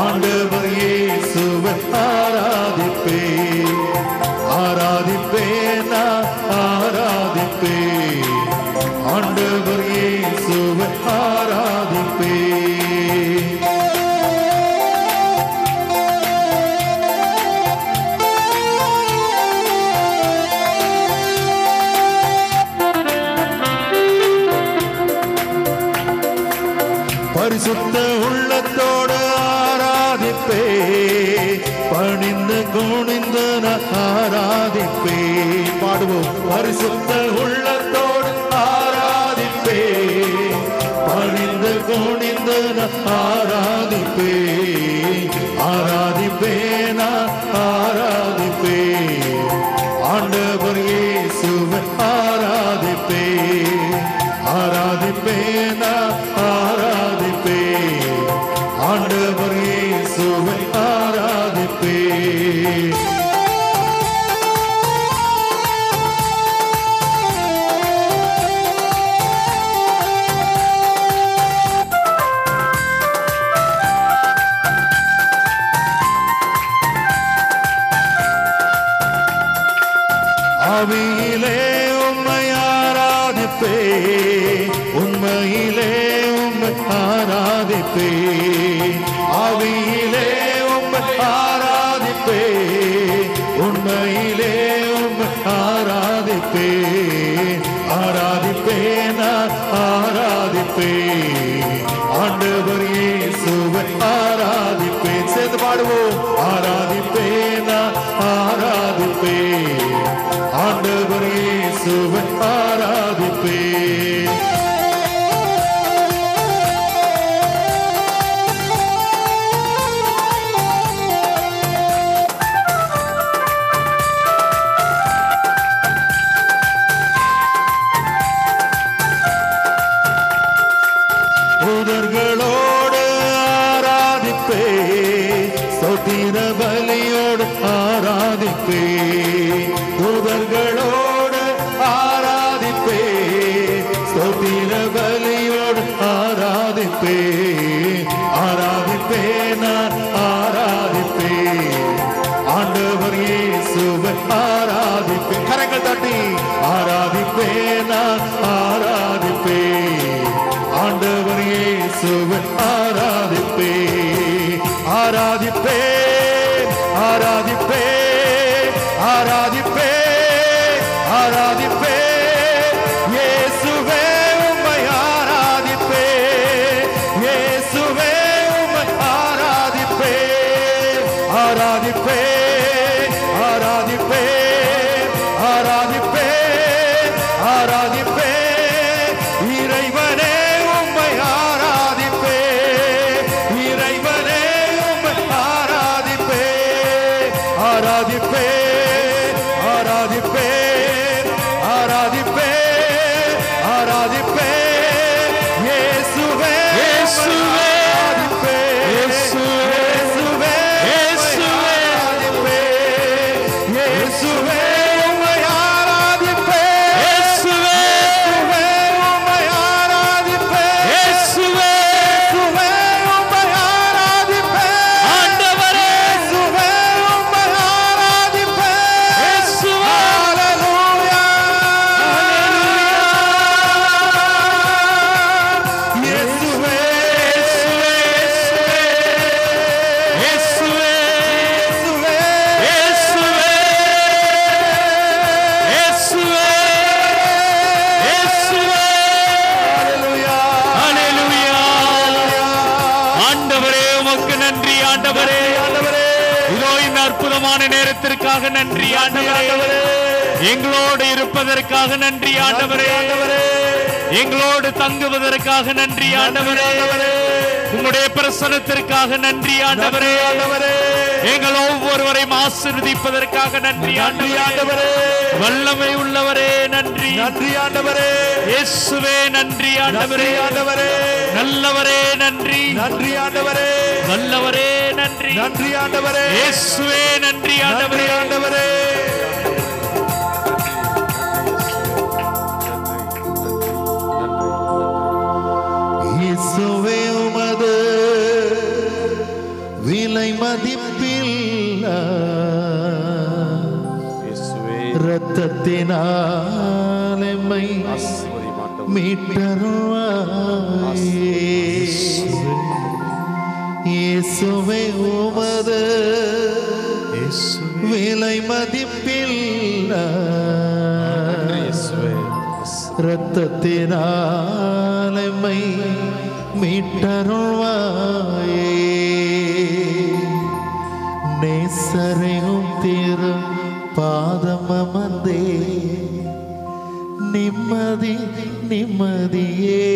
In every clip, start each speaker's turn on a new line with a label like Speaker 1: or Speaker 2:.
Speaker 1: ஆண்டவர் பரிசுத்த ஆராதிப்பே. ஆண்டவரே
Speaker 2: சுவன் எங்களோடு இருப்பதற்காக நன்றி ஆண்டவரே எங்களோடு தங்குவதற்காக நன்றி ஆண்டவரே உம்முடைய பிரசனத்திற்காக நன்றி ஆண்டவரே எங்கள் ஒவ்வொருவரையும் ஆசீர்வதிப்பதற்காக நன்றி ஆண்டவரே வல்லமை உள்ளவரே நன்றி
Speaker 1: நன்றி ஆண்டவரே
Speaker 2: இயேசுவே நன்றி ஆண்டவரே
Speaker 1: ஆண்டவரே
Speaker 2: நல்லவரே நன்றி
Speaker 1: நன்றி ஆண்டவரே
Speaker 2: வல்லவரே நன்றி
Speaker 1: நன்றி ஆண்டவரே
Speaker 2: இயேசுவே நன்றி
Speaker 1: நன்றி
Speaker 2: ஆண்டவரே
Speaker 1: ஆண்டவரே ரத்தத்தினால் எம்மை மீட்டருவாய். இயேசுவே உமது விலை மதிப்பில் ரத்தத்தினால் எம்மை மீட்டருள்வாயே. நேசரையும் திரு பாதம் அமர்ந்தே நிம்மதி நிம்மதியே.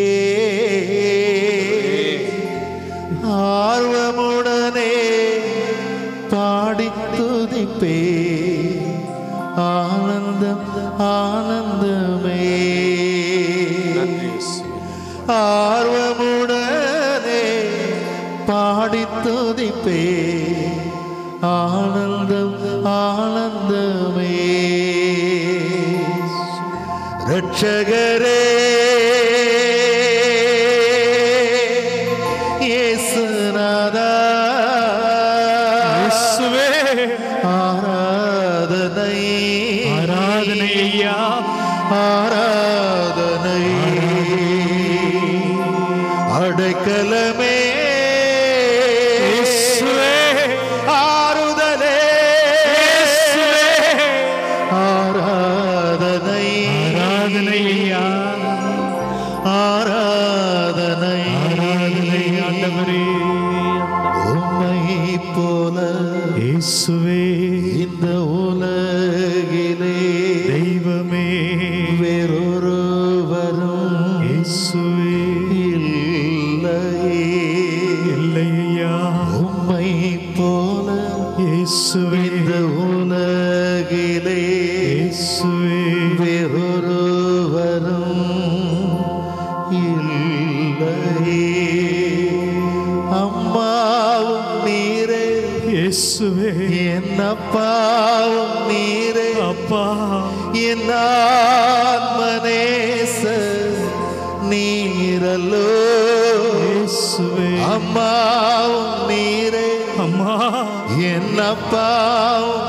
Speaker 1: ஆர்வமுடனே பாடி துதிப்பே. ஆனந்தம் ஆனந்தமே. ஆர்வமுடனே பாடி துதிப்பே. ஆனந்தம் ஆனந்தமே. ரட்சகரே
Speaker 2: இயேசுவே.
Speaker 1: என் அப்பாவும் நீரே.
Speaker 2: அப்பா.
Speaker 1: என் ஆத்மநேச நீரலோ இயேசுவே. அம்மாவும் நீரே.
Speaker 2: அம்மா.
Speaker 1: என் அப்பாவும்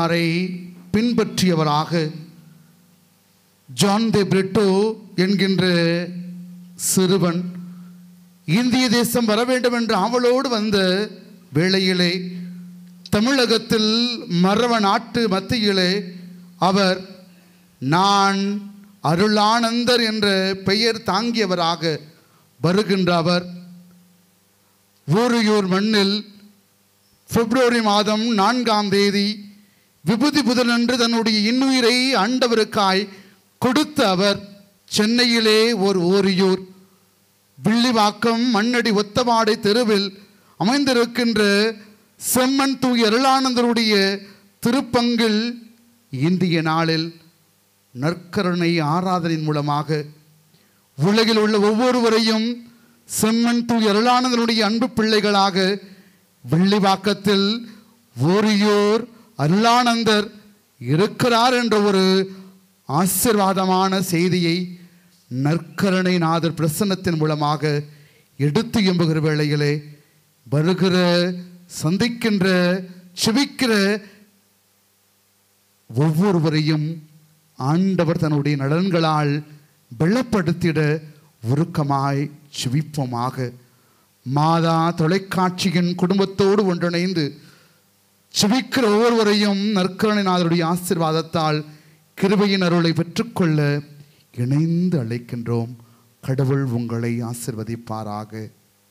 Speaker 3: சவேரியாரை பின்பற்றியவராக ஜான் தே பிரிட்டோ என்கின்ற சிறுவன் இந்திய தேசம் வர வேண்டும் என்று ஆவலோடு வந்த வேளையிலே தமிழகத்தில் மரவ நாட்டு மத்தியிலே அவர் நான் அருளானந்தர் என்ற பெயர் தாங்கியவராக வருகின்ற அவர் ஊரையூர் மண்ணில் பிப்ரவரி மாதம் நான்காம் தேதி விபூதி புதனன்று தன்னுடைய இன்னுயிரை ஆண்டவருக்காய் கொடுத்த அவர் சென்னையிலே ஒரு ஓரியூர். வில்லிவாக்கம் மண்ணடி ஒத்தவாடை தெருவில் அமைந்திருக்கின்ற செம்மன் தூய அருளானந்தருடைய திருப்பங்கில் இந்திய நாளில் நற்கருணை ஆராதனையின் மூலமாக உலகில் உள்ள ஒவ்வொருவரையும் செம்மன் தூய அருளானந்தனுடைய அன்பு பிள்ளைகளாக வில்லிவாக்கத்தில் ஓரியோர் அருளானந்தர் இருக்கிறார் என்ற ஒரு ஆசிர்வாதமான செய்தியை நற்கருணை நாதர் பிரசன்னத்தின் மூலமாக எடுத்து எம்புகிற வேளையிலே வருகிற சந்திக்கின்ற செபிக்கிற ஒவ்வொருவரையும் ஆண்டவர் தன்னுடைய நலன்களால் வெள்ளப்படுத்திட உருக்கமாய் செவிப்போமாக மாதா தொலைக்காட்சியின் குடும்பத்தோடு ஒன்றிணைந்து செவிக்கிற ஒவ்வொருவரையும் நற்கருணைநாதருடைய ஆசீர்வாதத்தால் கிருபையின் அருளை பெற்றுக்கொள்ள இணைந்து அழைக்கின்றோம். கடவுள் உங்களை ஆசிர்வதிப்பாராக.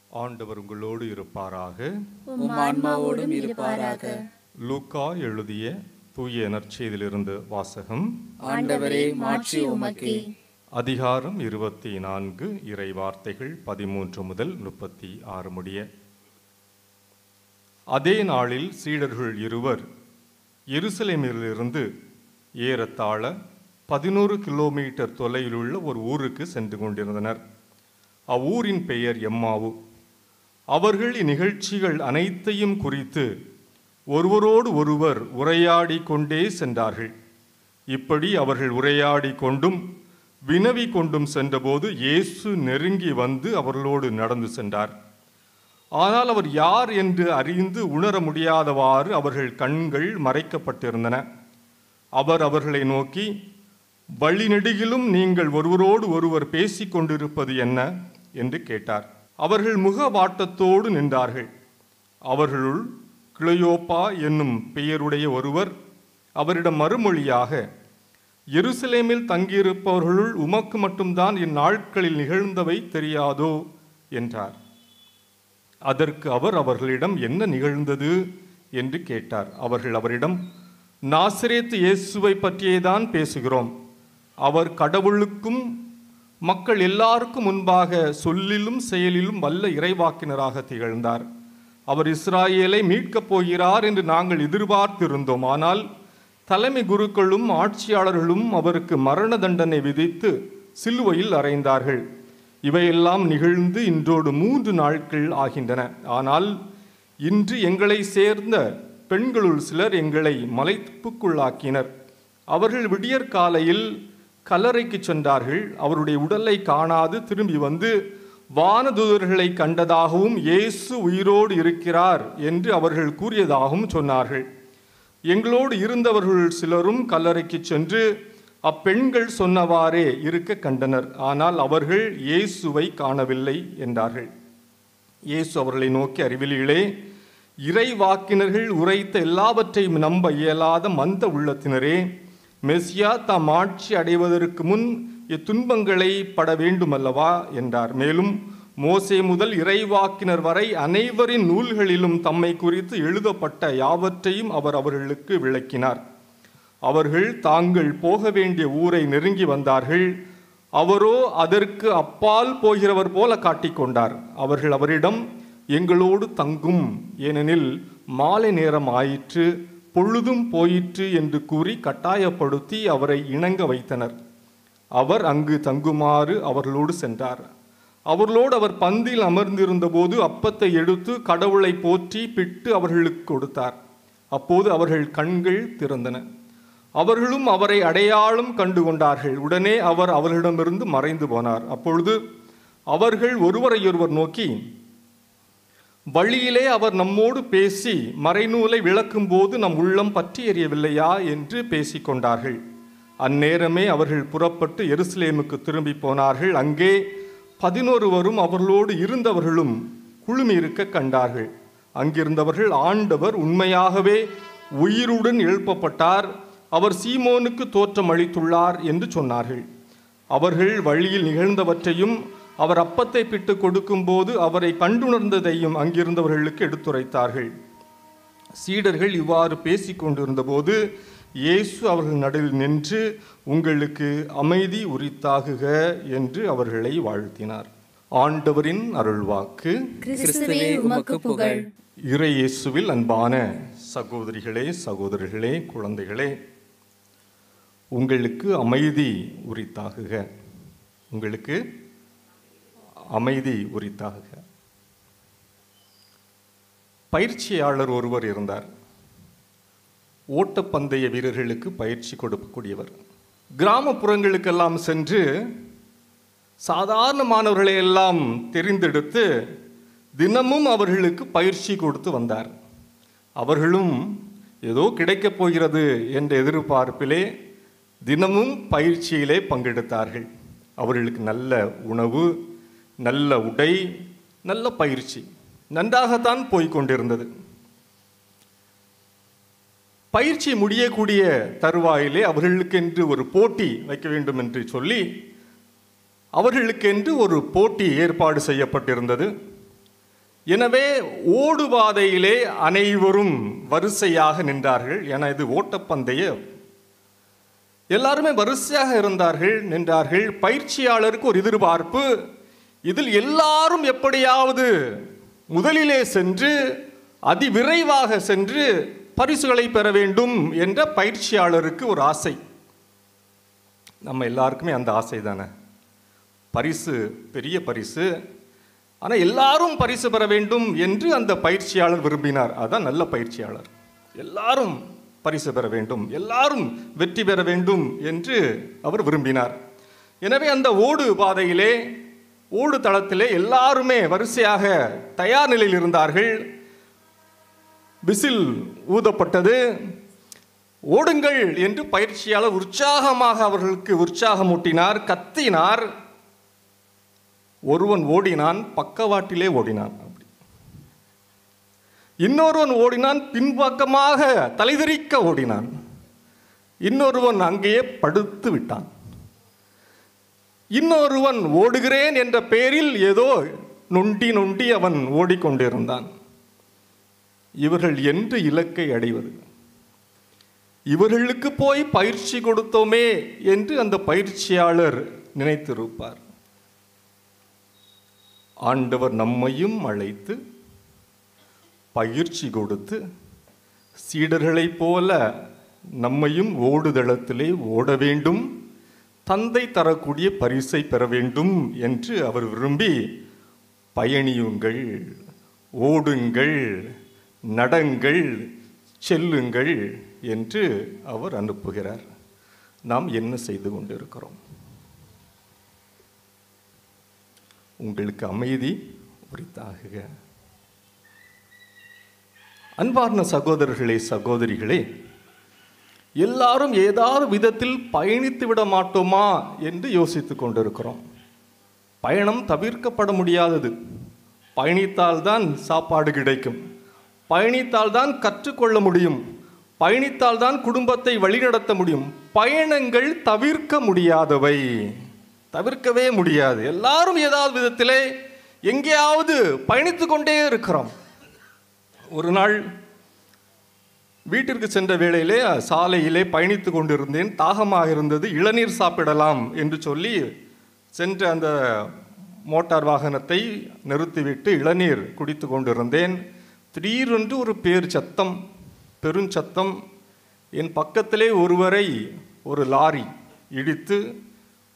Speaker 4: ஆண்டவர் உங்களோடு இருப்பாராக.
Speaker 5: உம் ஆன்மாவோடும் இருப்பாராக.
Speaker 4: லூக்கா எழுதிய தூய நற்செய்தியிலிருந்து வாசகம்.
Speaker 5: ஆண்டவரே மாட்சி உமக்கே.
Speaker 4: அதிகாரம் இருபத்தி நான்கு இறை வார்த்தைகள் பதிமூன்று முதல் முப்பத்தி ஆறு முடிய. அதே நாளில் சீடர்கள் இருவர் எருசலேமிலிருந்து ஏறத்தாழ பதினோரு கிலோமீட்டர் தொலையிலுள்ள ஒரு ஊருக்கு சென்று கொண்டிருந்தனர். அவ்வூரின் பெயர் எம்மாவு. அவர்கள் இந்நிகழ்ச்சிகள் அனைத்தையும் குறித்து ஒருவரோடு ஒருவர் உரையாடி கொண்டே சென்றார்கள். இப்படி அவர்கள் உரையாடி கொண்டும் வினவி கொண்டும் சென்றபோது இயேசு நெருங்கி வந்து அவர்களோடு நடந்து சென்றார். ஆனால் அவர் யார் என்று அறிந்து உணர முடியாதவாறு அவர்கள் கண்கள் மறைக்கப்பட்டிருந்தன. அவர் அவர்களை நோக்கி வழிநெடுகிலும் நீங்கள் ஒருவரோடு ஒருவர் பேசிக் கொண்டிருப்பது என்ன? என்று கேட்டார். அவர்கள் முகவாட்டத்தோடு நின்றார்கள். அவர்களுள் கிளையோப்பா என்னும் பெயருடைய ஒருவர் அவரிடம் மறுமொழியாக எருசலேமில் தங்கியிருப்பவர்களுள் உமக்கு மட்டும்தான் இந்நாட்களில் நிகழ்ந்தவை தெரியாதோ? என்றார். அதற்கு அவர் அவர்களிடம் என்ன நிகழ்ந்தது என்று கேட்டார். அவர்கள் அவரிடம் நாசரேத்து இயேசுவை பற்றியேதான் பேசுகிறோம். அவர் கடவுளுக்கும் மக்கள் எல்லாருக்கும் முன்பாக சொல்லிலும் செயலிலும் வல்ல இறைவாக்கினராக திகழ்ந்தார். அவர் இஸ்ராயேலை மீட்கப் போகிறார் என்று நாங்கள் எதிர்பார்த்திருந்தோம். ஆனால் தலைமை குருக்களும் ஆட்சியாளர்களும் அவருக்கு மரண தண்டனை விதித்து சிலுவையில் அறைந்தார்கள். இவையெல்லாம் நிகழ்ந்து இன்றோடு மூன்று நாட்கள் ஆகின்றன. ஆனால் இன்று எங்களை சேர்ந்த பெண்களுள் சிலர் எங்களை மலைப்புக்குள்ளாக்கினர் அவர்கள் விடியற் காலையில் கல்லறைக்கு சென்றார்கள். அவருடைய உடலை காணாது திரும்பி வந்து வானதூதர்களை கண்டதாகவும் இயேசு உயிரோடு இருக்கிறார் என்று அவர்கள் கூறியதாகவும் சொன்னார்கள். எங்களோடு இருந்தவர்கள் சிலரும் கல்லறைக்கு சென்று அப்பெண்கள் சொன்னவாறே இருக்க கண்டனர். ஆனால் அவர்கள் இயேசுவை காணவில்லை என்றார்கள். இயேசு அவர்களை நோக்கி அறிவிலிகளே இறைவாக்கினர்கள் உரைத்த எல்லாவற்றையும் நம்ப இயலாத மந்த உள்ளத்தினரே மெஸ்ஸியா தாம் ஆட்சி அடைவதற்கு முன் இத்துன்பங்களை பட வேண்டுமல்லவா? என்றார். மேலும் மோசே முதல் இறைவாக்கினர் வரை அனைவரின் நூல்களிலும் தம்மை குறித்து எழுதப்பட்ட யாவற்றையும் அவர் அவர்களுக்கு விளக்கினார். அவர்கள் தாங்கள் போக வேண்டிய ஊரை நெருங்கி வந்தார்கள். அவரோ அதற்கு அப்பால் போகிறவர் போல காட்டிக்கொண்டார் அவர்கள் அவரிடம் எங்களோடு தங்கும். ஏனெனில் மாலை நேரம் ஆயிற்று பொழுதும் போயிற்று என்று கூறி கட்டாயப்படுத்தி அவரை இணங்க வைத்தனர். அவர் அங்கு தங்குமாறு அவர்களோடு சென்றார். அவர்களோடு அவர் பந்தில் அமர்ந்திருந்தபோது அப்பத்தை எடுத்து கடவுளை போற்றி பிட்டு அவர்களுக்கு கொடுத்தார். அப்போது அவர்கள் கண்கள் திறந்தன. அவர்களும் அவரை அடையாளம் கண்டு கொண்டார்கள் உடனே அவர் அவர்களிடமிருந்து மறைந்து போனார். அப்பொழுது அவர்கள் ஒருவரையொருவர் நோக்கி வழியிலே அவர் நம்மோடு பேசி மறைநூலை விளக்கும்போது நம் உள்ளம் பற்றி எறியவில்லையா என்று பேசிக்கொண்டார்கள் அந்நேரமே அவர்கள் புறப்பட்டு எருசலேமுக்கு திரும்பி போனார்கள். அங்கே பதினொருவரும் அவர்களோடு இருந்தவர்களும் குழுமி இருக்க கண்டார்கள். அங்கிருந்தவர்கள் ஆண்டவர் உண்மையாகவே உயிருடன் எழுப்பப்பட்டார். அவர் சீமோனுக்கு தோற்றம் அளித்துள்ளார் என்று சொன்னார்கள். அவர்கள் வழியில் நிகழ்ந்தவற்றையும் அவர் அப்பத்தை பிட்டு கொடுக்கும்போது அவரை கண்டுணர்ந்ததையும் அங்கிருந்தவர்களுக்கு எடுத்துரைத்தார்கள். சீடர்கள் இவ்வாறு பேசிக் கொண்டிருந்தபோது இயேசு அவர்கள் நடுவில் நின்று உங்களுக்கு அமைதி உரித்தாகுக என்று அவர்களை வாழ்த்தினார். ஆண்டவரின் அருள்வாக்கு. இறை இயேசுவில் அன்பான சகோதரிகளே சகோதரர்களே குழந்தைகளே உங்களுக்கு அமைதி உரித்தாகுக. உங்களுக்கு அமைதி உரித்தாகுக. பயிற்சியாளர் ஒருவர் இருந்தார். ஓட்டப்பந்தய வீரர்களுக்கு பயிற்சி கொடுக்கக்கூடியவர். கிராமப்புறங்களுக்கெல்லாம் சென்று சாதாரண மாணவர்களை எல்லாம் தெரிந்தெடுத்து தினமும் அவர்களுக்கு பயிற்சி கொடுத்து வந்தார். அவர்களும் ஏதோ கிடைக்கப் போகிறது என்ற எதிர்பார்ப்பிலே தினமும் பயிற்சியிலே பங்கெடுத்தார்கள். அவர்களுக்கு நல்ல உணவு நல்ல உடை நல்ல பயிற்சி நன்றாகத்தான் போய்க் கொண்டிருந்தது. பயிற்சி முடியக்கூடிய தருவாயிலே அவர்களுக்கென்று ஒரு போட்டி வைக்க வேண்டும் என்று சொல்லி அவர்களுக்கென்று ஒரு போட்டி ஏற்பாடு செய்யப்பட்டிருந்தது. எனவே ஓடுபாதையிலே அனைவரும் வரிசையாக நின்றார்கள். என இது ஓட்டப்பந்தய எல்லாருமே வரிசையாக இருந்தார்கள் நின்றார்கள். பயிற்சியாளருக்கு ஒரு எதிர்பார்ப்பு இதில் எல்லாரும் எப்படியாவது முதலிலே சென்று அதிவிரைவாக சென்று பரிசுகளை பெற வேண்டும் என்ற பயிற்சியாளருக்கு ஒரு ஆசை. நம்ம எல்லாருக்குமே அந்த ஆசை தானே. பரிசு பெரிய பரிசு. ஆனால் எல்லாரும் பரிசு பெற வேண்டும் என்று அந்த பயிற்சியாளர் விரும்பினார். அதான் நல்ல பயிற்சியாளர். எல்லாரும் பரிசு பெற வேண்டும். எல்லாரும் வெற்றி பெற வேண்டும் என்று அவர் விரும்பினார். எனவே அந்த ஓடு பாதையிலே ஓடு தளத்திலே எல்லாருமே வரிசையாக தயார் நிலையில் இருந்தார்கள். விசில் ஊதப்பட்டது. ஓடுங்கள் என்று பயிற்சியாளர் உற்சாகமாக அவர்களுக்கு உற்சாகமூட்டினார் கத்தினார். ஒருவன் ஓடினான் பக்கவாட்டிலே ஓடினான். இன்னொருவன் ஓடினான் பின்பக்கமாக தலைதெறிக்க ஓடினான். இன்னொருவன் அங்கேயே படுத்து விட்டான். இன்னொருவன் ஓடுகிறேன் என்ற பெயரில் ஏதோ நொண்டி நொண்டி அவன் ஓடிக்கொண்டிருந்தான். இவர்கள் என்று இலக்கை அடைவது. இவர்களுக்கு போய் பயிற்சி கொடுத்தோமே என்று அந்த பயிற்சியாளர் நினைத்திருப்பார். ஆண்டவர் நம்மையும் அழைத்து பயிற்சி கொடுத்து சீடர்களைப் போல நம்மையும் ஓடுதளத்திலே ஓட வேண்டும் தந்தை தரக்கூடிய பரிசை பெற வேண்டும் என்று அவர் விரும்பி பயணியுங்கள் ஓடுங்கள் நடங்கள் செல்லுங்கள் என்று அவர் அனுப்புகிறார். நாம் என்ன செய்து கொண்டிருக்கிறோம்? உங்களுக்கு அமைதி உரித்தாகுக. அன்பார்ந்த சகோதரர்களே சகோதரிகளே எல்லாரும் ஏதாவது விதத்தில் பயணித்து விட மாட்டோமா என்று யோசித்து கொண்டிருக்கிறோம். பயணம் தவிர்க்கப்பட முடியாதது. பயணித்தால்தான் சாப்பாடு கிடைக்கும். பயணித்தால்தான் கற்றுக்கொள்ள முடியும். பயணித்தால்தான் குடும்பத்தை வழிநடத்த முடியும். பயணங்கள் தவிர்க்க முடியாதவை. தவிர்க்கவே முடியாது. எல்லாரும் ஏதாவது விதத்திலே எங்கேயாவது பயணித்து கொண்டே இருக்கிறோம். ஒரு நாள் வீட்டிற்கு சென்ற வேளையிலே சாலையிலே பயணித்து கொண்டிருந்தேன். தாகமாக இருந்தது இளநீர் சாப்பிடலாம் என்று சொல்லி சென்ற அந்த மோட்டார் வாகனத்தை நிறுத்திவிட்டு இளநீர் குடித்து கொண்டிருந்தேன். திடீரென்று ஒரு பேர் சத்தம் பெருஞ்சத்தம் என் பக்கத்திலே ஒருவரை ஒரு லாரி இடித்து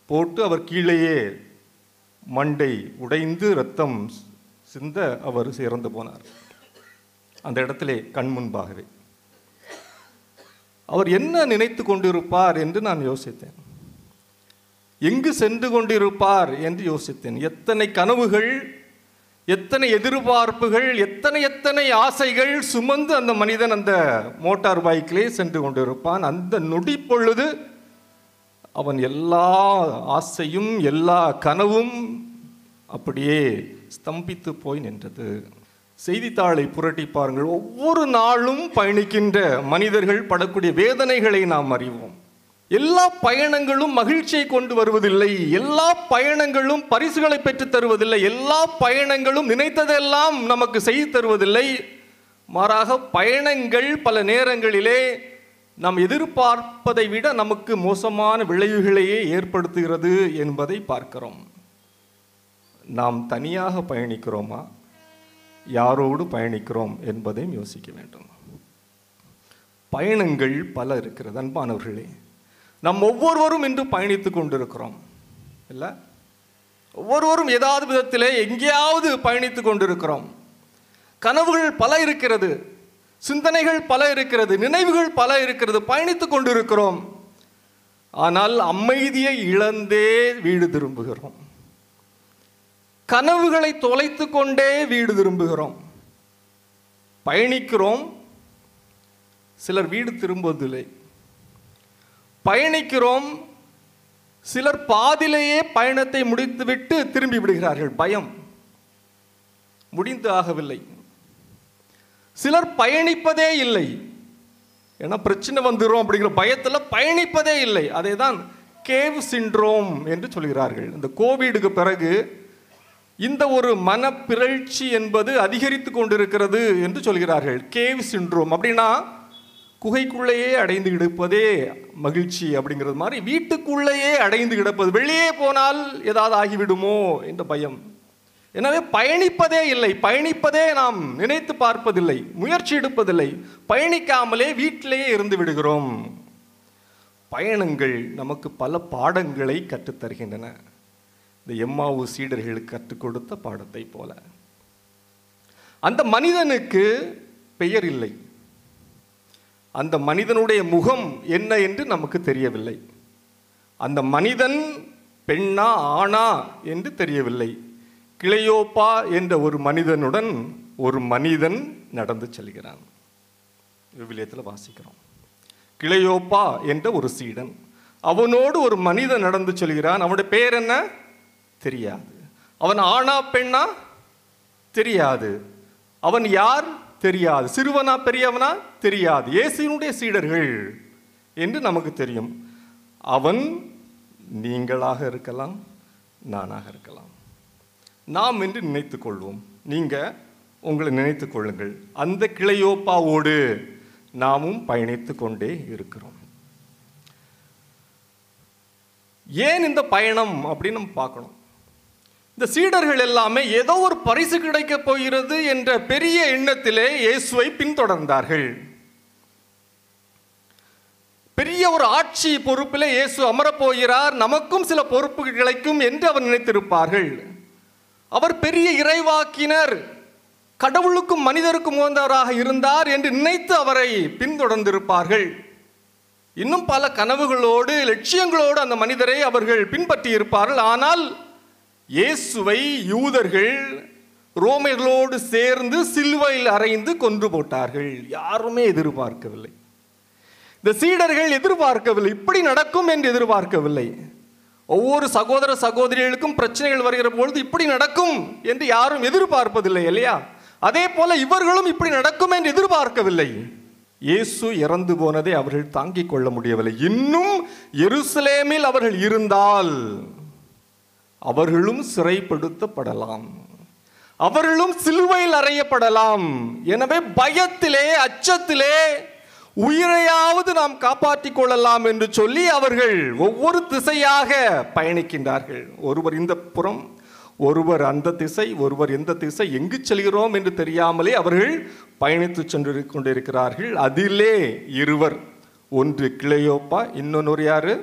Speaker 4: போட்டு அவர் கீழேயே மண்டை உடைந்து ரத்தம் சிந்த அவர் இறந்து போனார். அந்த இடத்திலே கண் முன்பாகவே. அவர் என்ன நினைத்து கொண்டிருப்பார் என்று நான் யோசித்தேன். எங்கு சென்று கொண்டிருப்பார் என்று யோசித்தேன். எத்தனை கனவுகள் எத்தனை எதிர்பார்ப்புகள் எத்தனை எத்தனை ஆசைகள் சுமந்து அந்த மனிதன் அந்த மோட்டார் பைக்கிலே சென்று கொண்டிருப்பான். அந்த நொடி பொழுது அவன் எல்லா ஆசையும் எல்லா கனவும் அப்படியே ஸ்தம்பித்து போய் நின்றது. செய்தித்தாளை புரட்டி பாருங்கள். ஒவ்வொரு நாளும் பயணிக்கின்ற மனிதர்கள் படக்கூடிய வேதனைகளை நாம் அறிவோம். எல்லா பயணங்களும் மகிழ்ச்சியை கொண்டு வருவதில்லை. எல்லா பயணங்களும் பரிசுகளை பெற்று தருவதில்லை. எல்லா பயணங்களும் நினைத்ததெல்லாம் நமக்கு செய்து தருவதில்லை. மாறாக பயணங்கள் பல நேரங்களிலே நாம் எதிர்பார்ப்பதை விட நமக்கு மோசமான விளைவுகளையே ஏற்படுத்துகிறது என்பதை பார்க்கிறோம். நாம் தனியாக பயணிக்கிறோமா? யாரோடு பயணிக்கிறோம் என்பதையும் யோசிக்க வேண்டும். பயணங்கள் பல இருக்கிறது. அன்பானவர்களே நாம் ஒவ்வொருவரும் இன்று பயணித்துக் கொண்டிருக்கிறோம். இல்லை? ஒவ்வொருவரும் ஏதாவது விதத்திலே எங்கேயாவது பயணித்து கொண்டிருக்கிறோம். கனவுகள் பல இருக்கிறது. சிந்தனைகள் பல இருக்கிறது. நினைவுகள் பல இருக்கிறது. பயணித்துக் கொண்டிருக்கிறோம். ஆனால் அமைதியை இழந்தே வீடு திரும்புகிறோம். கனவுகளை தொலைத்து கொண்டே வீடு திரும்புகிறோம். பயணிக்கிறோம். சிலர் வீடு திரும்புவதில்லை. பயணிக்கிறோம். சிலர் பாதிலேயே பயணத்தை முடித்துவிட்டு திரும்பி விடுகிறார்கள். பயம் முடிந்து ஆகவில்லை. சிலர் பயணிப்பதே இல்லை. ஏன்னா பிரச்சனை வந்துடும் அப்படிங்கிற பயத்தில் பயணிப்பதே இல்லை. அதை தான் கேவ் சின்ட்ரோம் என்று சொல்கிறார்கள். இந்த கோவிடுக்கு பிறகு இந்த ஒரு மனப்பிறழ்ச்சி என்பது அதிகரித்து கொண்டிருக்கிறது என்று சொல்கிறார்கள். கேவ் சின்ரோம் அப்படின்னா குகைக்குள்ளேயே அடைந்து கிடப்பதே மகிழ்ச்சி அப்படிங்கிறது மாதிரி வீட்டுக்குள்ளேயே அடைந்து கிடப்பது. வெளியே போனால் ஏதாவது ஆகிவிடுமோ என்ற பயம். எனவே பயணிப்பதே இல்லை. பயணிப்பதே நாம் நினைத்து பார்ப்பதில்லை முயற்சி எடுப்பதில்லை. பயணிக்காமலே வீட்டிலேயே இருந்து விடுகிறோம். பயணங்கள் நமக்கு பல பாடங்களை கற்றுத் தருகின்றன இந்த எம்மாவு சீடர்கள் கற்றுக் கொடுத்த பாடத்தை போல. அந்த மனிதனுக்கு பெயர் இல்லை. அந்த மனிதனுடைய முகம் என்ன என்று நமக்கு தெரியவில்லை. அந்த மனிதன் பெண்ணா ஆணா என்று தெரியவில்லை. கிளையோப்பா என்ற ஒரு மனிதனுடன் ஒரு மனிதன் நடந்து செல்கிறான். விவிலியத்தில் வாசிக்கிறோம். கிளையோப்பா என்ற ஒரு சீடன். அவனோடு ஒரு மனிதன் நடந்து செல்கிறான். அவனுடைய பேர் என்ன? தெரியாது. அவன் ஆணா பெண்ணா? தெரியாது. அவன் யார்? தெரியாது. சிறுவனா பெரியவனா? தெரியாது. இயேசுனுடைய சீடர்கள் என்று நமக்கு தெரியும். அவன் நீங்களாக இருக்கலாம் நானாக இருக்கலாம். நாம் என்று நினைத்து கொள்வோம். நீங்கள் உங்களை நினைத்து கொள்ளுங்கள். அந்த கிளையோப்பாவோடு நாமும் பயணித்து கொண்டே இருக்கிறோம். ஏன் இந்த பயணம் அப்படின்னு நம்ம பார்க்கணும்? இந்த சீடர்கள் எல்லாமே ஏதோ ஒரு பரிசு கிடைக்கப் போகிறது என்ற பெரிய எண்ணத்திலே இயேசுவை பின்தொடர்ந்தார்கள். பெரிய ஒரு ஆட்சி பொறுப்பிலே இயேசு அமரப்போகிறார் நமக்கும் சில பொறுப்பு கிடைக்கும் என்று அவர் நினைத்திருப்பார்கள். அவர் பெரிய இறைவாக்கினர் கடவுளுக்கும் மனிதருக்கும் உகந்தவராக இருந்தார் என்று நினைத்து அவரை பின்தொடர்ந்திருப்பார்கள். இன்னும் பல கனவுகளோடு லட்சியங்களோடு அந்த மனிதரை அவர்கள் பின்பற்றியிருப்பார்கள். ஆனால் இயேசுவை யூதர்கள் ரோமைகளோடு சேர்ந்து சிலுவையில் அறைந்து கொன்று போட்டார்கள். யாருமே எதிர்பார்க்கவில்லை. இந்த சீடர்கள் எதிர்பார்க்கவில்லை. இப்படி நடக்கும் என்று எதிர்பார்க்கவில்லை. ஒவ்வொரு சகோதர சகோதரிகளுக்கும் பிரச்சனைகள் வருகிற பொழுது இப்படி நடக்கும் என்று யாரும் எதிர்பார்ப்பதில்லை இல்லையா? அதே போல இவர்களும் இப்படி நடக்கும் என்று எதிர்பார்க்கவில்லை. இயேசு இறந்து போனதை அவர்கள் தாங்கிக் கொள்ள முடியவில்லை. இன்னும் எருசலேமில் அவர்கள் இருந்தால் அவர்களும் சிறைப்படுத்தப்படலாம். அவர்களும் சிலுவையில் அறையப்படலாம். எனவே பயத்திலே அச்சத்திலே உயிரையாவது நாம் காப்பாற்றிக் கொள்ளலாம் என்று சொல்லி அவர்கள் ஒவ்வொரு திசையாக பயணிக்கின்றார்கள். ஒருவர் இந்த புறம் ஒருவர் அந்த திசை ஒருவர் எந்த திசை எங்கு செல்கிறோம் என்று தெரியாமலே அவர்கள் பயணித்து சென்று கொண்டிருக்கிறார்கள். அதிலே இருவர் ஒன்று கிளையோப்பா இன்னொன்று யாரு?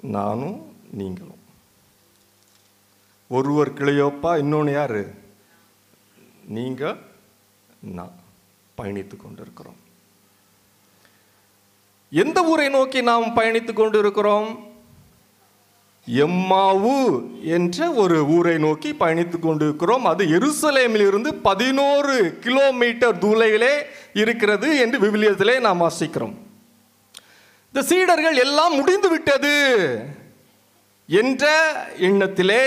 Speaker 4: நானும் நீங்களும். ஒருவர் கிளையோப்பா இன்னொன்று யார்? நீங்கள் நான் பயணித்து கொண்டிருக்கிறோம். எந்த ஊரை நோக்கி நாம் பயணித்து கொண்டிருக்கிறோம்? எம்மாவு என்ற ஒரு ஊரை நோக்கி பயணித்து கொண்டிருக்கிறோம். அது எருசலேமில் இருந்து பதினோரு கிலோமீட்டர் தூளையிலே இருக்கிறது என்று விவிலியத்திலே நாம் வாசிக்கிறோம். இந்த சீடர்கள் எல்லாம் முடிந்து விட்டது என்ற எண்ணத்திலே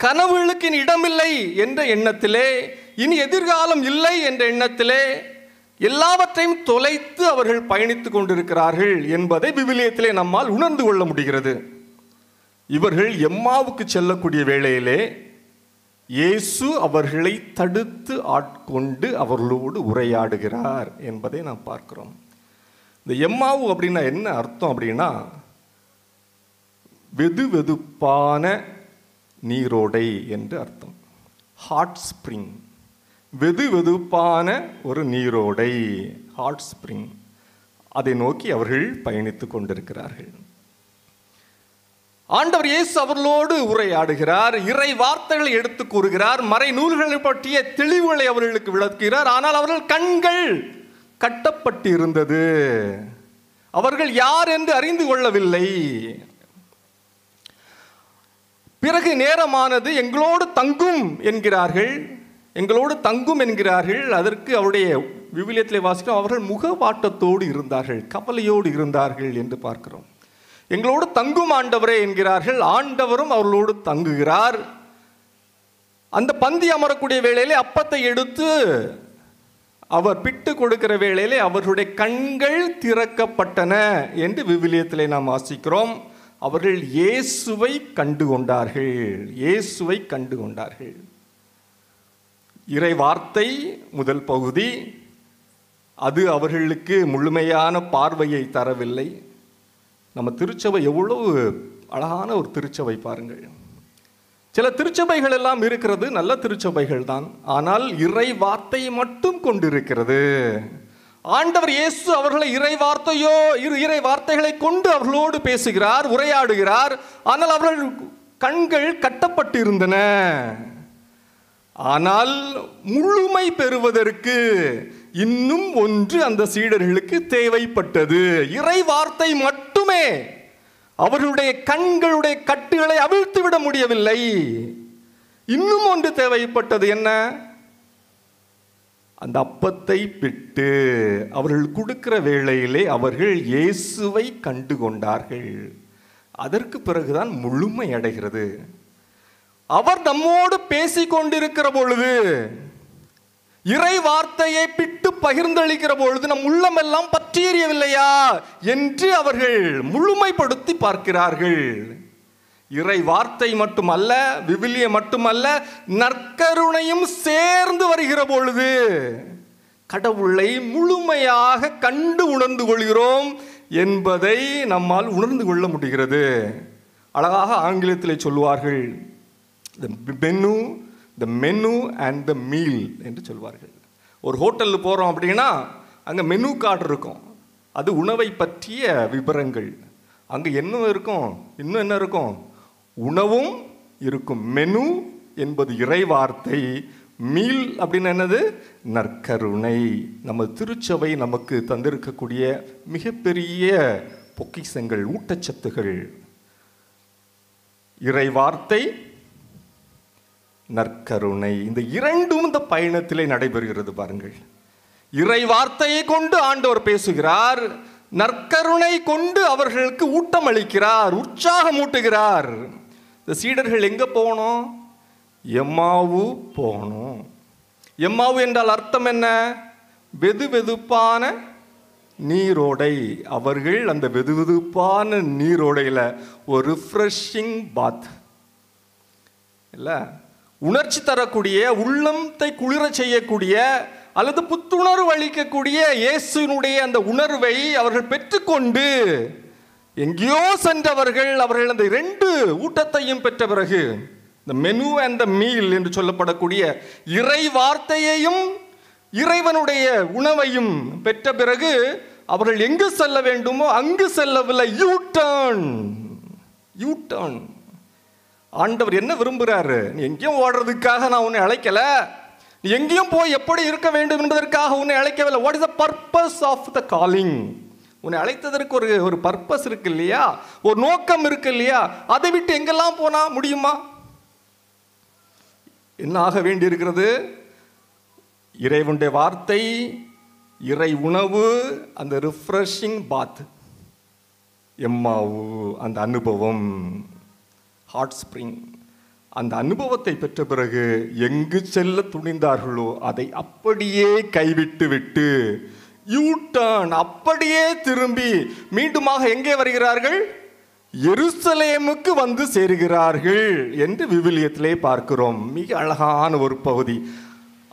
Speaker 4: கனவுகளுக்கு இனி இடமில்லை என்ற எண்ணத்திலே இனி எதிர்காலம் இல்லை என்ற எண்ணத்திலே எல்லாவற்றையும் தொலைத்து அவர்கள் பயணித்துக் கொண்டிருக்கிறார்கள் என்பதை விவிலியத்திலே நம்மால் உணர்ந்து கொள்ள முடிகிறது. இவர்கள் எம்மாவுக்கு செல்லக்கூடிய வேளையிலே இயேசு அவர்களை தடுத்து ஆட்கொண்டு அவர்களோடு உரையாடுகிறார் என்பதை நாம் பார்க்கிறோம். இந்த எம்மாவு அப்படின்னா என்ன அர்த்தம் அப்படின்னா வெது வெதுப்பான நீரோடை என்று அர்த்தம். ஹாட் ஸ்ப்ரிங் வெது வெதுப்பான ஒரு நீரோடை. ஹாட் ஸ்ப்ரிங் அதை நோக்கி அவர்கள் பயணித்துக் கொண்டிருக்கிறார்கள். ஆண்டவர் இயேசு அவர்களோடு உரையாடுகிறார். இறை வார்த்தைகளை எடுத்து கூறுகிறார். மறை நூல்களை பற்றிய தெளிவுகளை அவர்களுக்கு விளக்குகிறார். ஆனால் அவர்கள் கண்கள் கட்டப்பட்டு இருந்தது அவர்கள் யார் என்று அறிந்து கொள்ளவில்லை. பிறகு நேரமானது எங்களோடு தங்கும் என்கிறார்கள். எங்களோடு தங்கும் என்கிறார்கள். அதற்கு அவருடைய விவிலியத்திலே வாசிக்கிறோம். அவர்கள் முகவாட்டத்தோடு இருந்தார்கள் கவலையோடு இருந்தார்கள் என்று பார்க்கிறோம். எங்களோடு தங்கும் ஆண்டவரே என்கிறார்கள். ஆண்டவரும் அவர்களோடு தங்குகிறார். அந்த பந்தி அமரக்கூடிய வேளையிலே அப்பத்தை எடுத்து அவர் பிட்டு கொடுக்கிற வேளையிலே அவர்களுடைய கண்கள் திறக்கப்பட்டன என்று விவிலியத்திலே நாம் வாசிக்கிறோம். அவர்கள் இயேசுவை கண்டு கொண்டார்கள் இயேசுவை கண்டு கொண்டார்கள் இறை வார்த்தை முதல் பகுதி. அது அவர்களுக்கு முழுமையான பார்வையை தரவில்லை. நம்ம திருச்சபை எவ்வளவு அழகான ஒரு திருச்சபை பாருங்கள். சில திருச்சபைகள் எல்லாம் இருக்கிறது நல்ல திருச்சபைகள் தான். ஆனால் இறை வார்த்தை மட்டும் கொண்டிருக்கிறது. ஆண்டவர் இயேசு அவர்களை இறை வார்த்தையோ இரு இறை வார்த்தைகளை கொண்டு அவர்களோடு பேசுகிறார் உரையாடுகிறார். ஆனால் அவர்கள் கண்கள் கட்டப்பட்டிருந்தன. ஆனால் முழுமை பெறுவதற்கு இன்னும் ஒன்று அந்த சீடர்களுக்கு தேவைப்பட்டது. இறை வார்த்தை மட்டுமே. அவர்களுடைய கண்களுடைய கட்டுகளை அவிழ்த்து விட முடியவில்லை. இன்னும் ஒன்று தேவைப்பட்டது என்ன? அந்த அப்பத்தை பிட்டு அவர்கள் கொடுக்கிற வேளையிலே அவர்கள் இயேசுவை கண்டு கொண்டார்கள் அதற்கு பிறகுதான் முழுமை அடைகிறது. அவர் நம்மோடு பேசிக் கொண்டிருக்கிற பொழுது இறை வார்த்தையை பிட்டு பகிர்ந்தளிக்கிற பொழுது நம் உள்ளமெல்லாம் பற்றியறியவில்லையா? என்று அவர்கள் முழுமைப்படுத்தி பார்க்கிறார்கள். இறை வார்த்தை மட்டுமல்ல விவிலிய மட்டுமல்ல நற்கருணையும் சேர்ந்து வருகிற பொழுது கடவுளை முழுமையாக கண்டு உணர்ந்து கொள்கிறோம் என்பதை நம்மால் உணர்ந்து கொள்ள முடிகிறது. அழகாக ஆங்கிலத்தில் சொல்லுவார்கள் the menu the menu and the meal என்று சொல்வார்கள். ஒரு ஹோட்டலில் போகிறோம் அப்படின்னா அங்கே மெனு கார்டு இருக்கும். அது உணவை பற்றிய விவரங்கள் அங்கே என்ன இருக்கும்? இன்னும் என்ன இருக்கும்? உணவும் இருக்கும் மெனு என்பது இறைவார்த்தை. மீல் அப்படின்னு என்னது? நற்கருணை. நம்ம திருச்சபை நமக்கு தந்திருக்கக்கூடிய மிகப்பெரிய பொக்கிசங்கள் ஊட்டச்சத்துகள். இறைவார்த்தை நற்கருணை. இந்த இரண்டும் இந்த பயணத்திலே நடைபெறுகிறது பாருங்கள். இறை வார்த்தையை கொண்டு ஆண்டவர் பேசுகிறார். நற்கருணை கொண்டு அவர்களுக்கு ஊட்டம் அளிக்கிறார் உற்சாகமூட்டுகிறார் இந்த சீடர்கள் எங்கே போகணும்? எம்மாவு போகணும். எம்மாவு என்றால் அர்த்தம் என்ன? வெது வெதுப்பான நீரோடை. அவர்கள் அந்த வெது வெதுப்பான நீரோடையில் ஒரு ரிஃப்ரெஷிங் பாத் இல்லை? உணர்ச்சி தரக்கூடிய உள்ளத்தை குளிர செய்யக்கூடிய அல்லது புத்துணர்வு அளிக்கக்கூடிய இயேசுனுடைய அந்த உணர்வை அவர்கள் பெற்றுக்கொண்டு எங்கேயோ சென்றவர்கள் அவர்கள் அந்த ரெண்டு ஊட்டத்தையும் பெற்ற பிறகு இந்த மெனு அண்ட் த மீல் என்று சொல்லப்படக்கூடிய இறை வார்த்தையையும் இறைவனுடைய உணவையும் பெற்ற பிறகு அவர்கள் எங்கு செல்ல வேண்டுமோ அங்கு செல்லவில்லை. யூ டர்ன் யூ டர்ன் ஆண்டவர் என்ன விரும்புகிறாரு நீ எங்கேயும் ஓடுறதுக்காக நான் உன்னை அழைக்கல. நீ எங்கேயும் போய் எப்படி இருக்க வேண்டும் என்பதற்காக உன்னை அழைக்கவில்லை. What is the purpose of the calling உன்னை அழைத்ததற்கு ஒரு ஒரு பர்பஸ் இருக்கு இல்லையா? ஒரு நோக்கம் இருக்கு இல்லையா? அதை விட்டு எங்கெல்லாம் போனா முடியுமா? என்ன ஆக வேண்டியிருக்கிறது? இறைவனுடைய வார்த்தை இறை உணவு அந்த ரிஃப்ரெஷிங் பாத் எம்மாவு அந்த அனுபவம். ஹாட் ஸ்ப்ரிங் அந்த அனுபவத்தை பெற்ற பிறகு எங்கு செல்ல துணிந்தார்களோ அதை அப்படியே கைவிட்டு விட்டு யூ டர்ன் அப்படியே திரும்பி மீண்டுமாக எங்கே வருகிறார்கள்? எருசலேமுக்கு வந்து சேருகிறார்கள் என்று விவிலியத்திலே பார்க்கிறோம். மிக அழகான ஒரு பகுதி.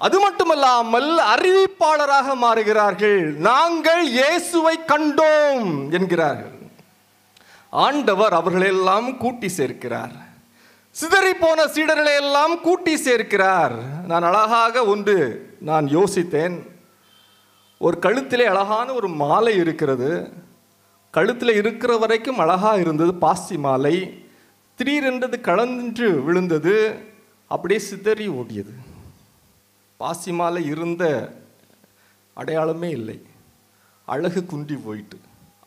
Speaker 4: அது மட்டுமல்லாமல் அறிவிப்பாளராக மாறுகிறார்கள். நாங்கள் இயேசுவை கண்டோம் என்கிறார்கள். ஆண்டவர் அவர்களெல்லாம் கூட்டி சேர்க்கிறார். சிதறி போன சீடர்களை எல்லாம் கூட்டி சேர்க்கிறார். நான் அழகாக ஒன்று நான் யோசித்தேன். ஒரு கழுத்திலே அழகான ஒரு மாலை இருக்கிறது. கழுத்தில் இருக்கிற வரைக்கும் அழகாக இருந்தது. பாசி மாலை. திடீரென்றது கலந்து விழுந்தது. அப்படியே சிதறி ஓடியது. பாசி மாலை இருந்த அடையாளமே இல்லை. அழகு குன்றி போயிட்டு.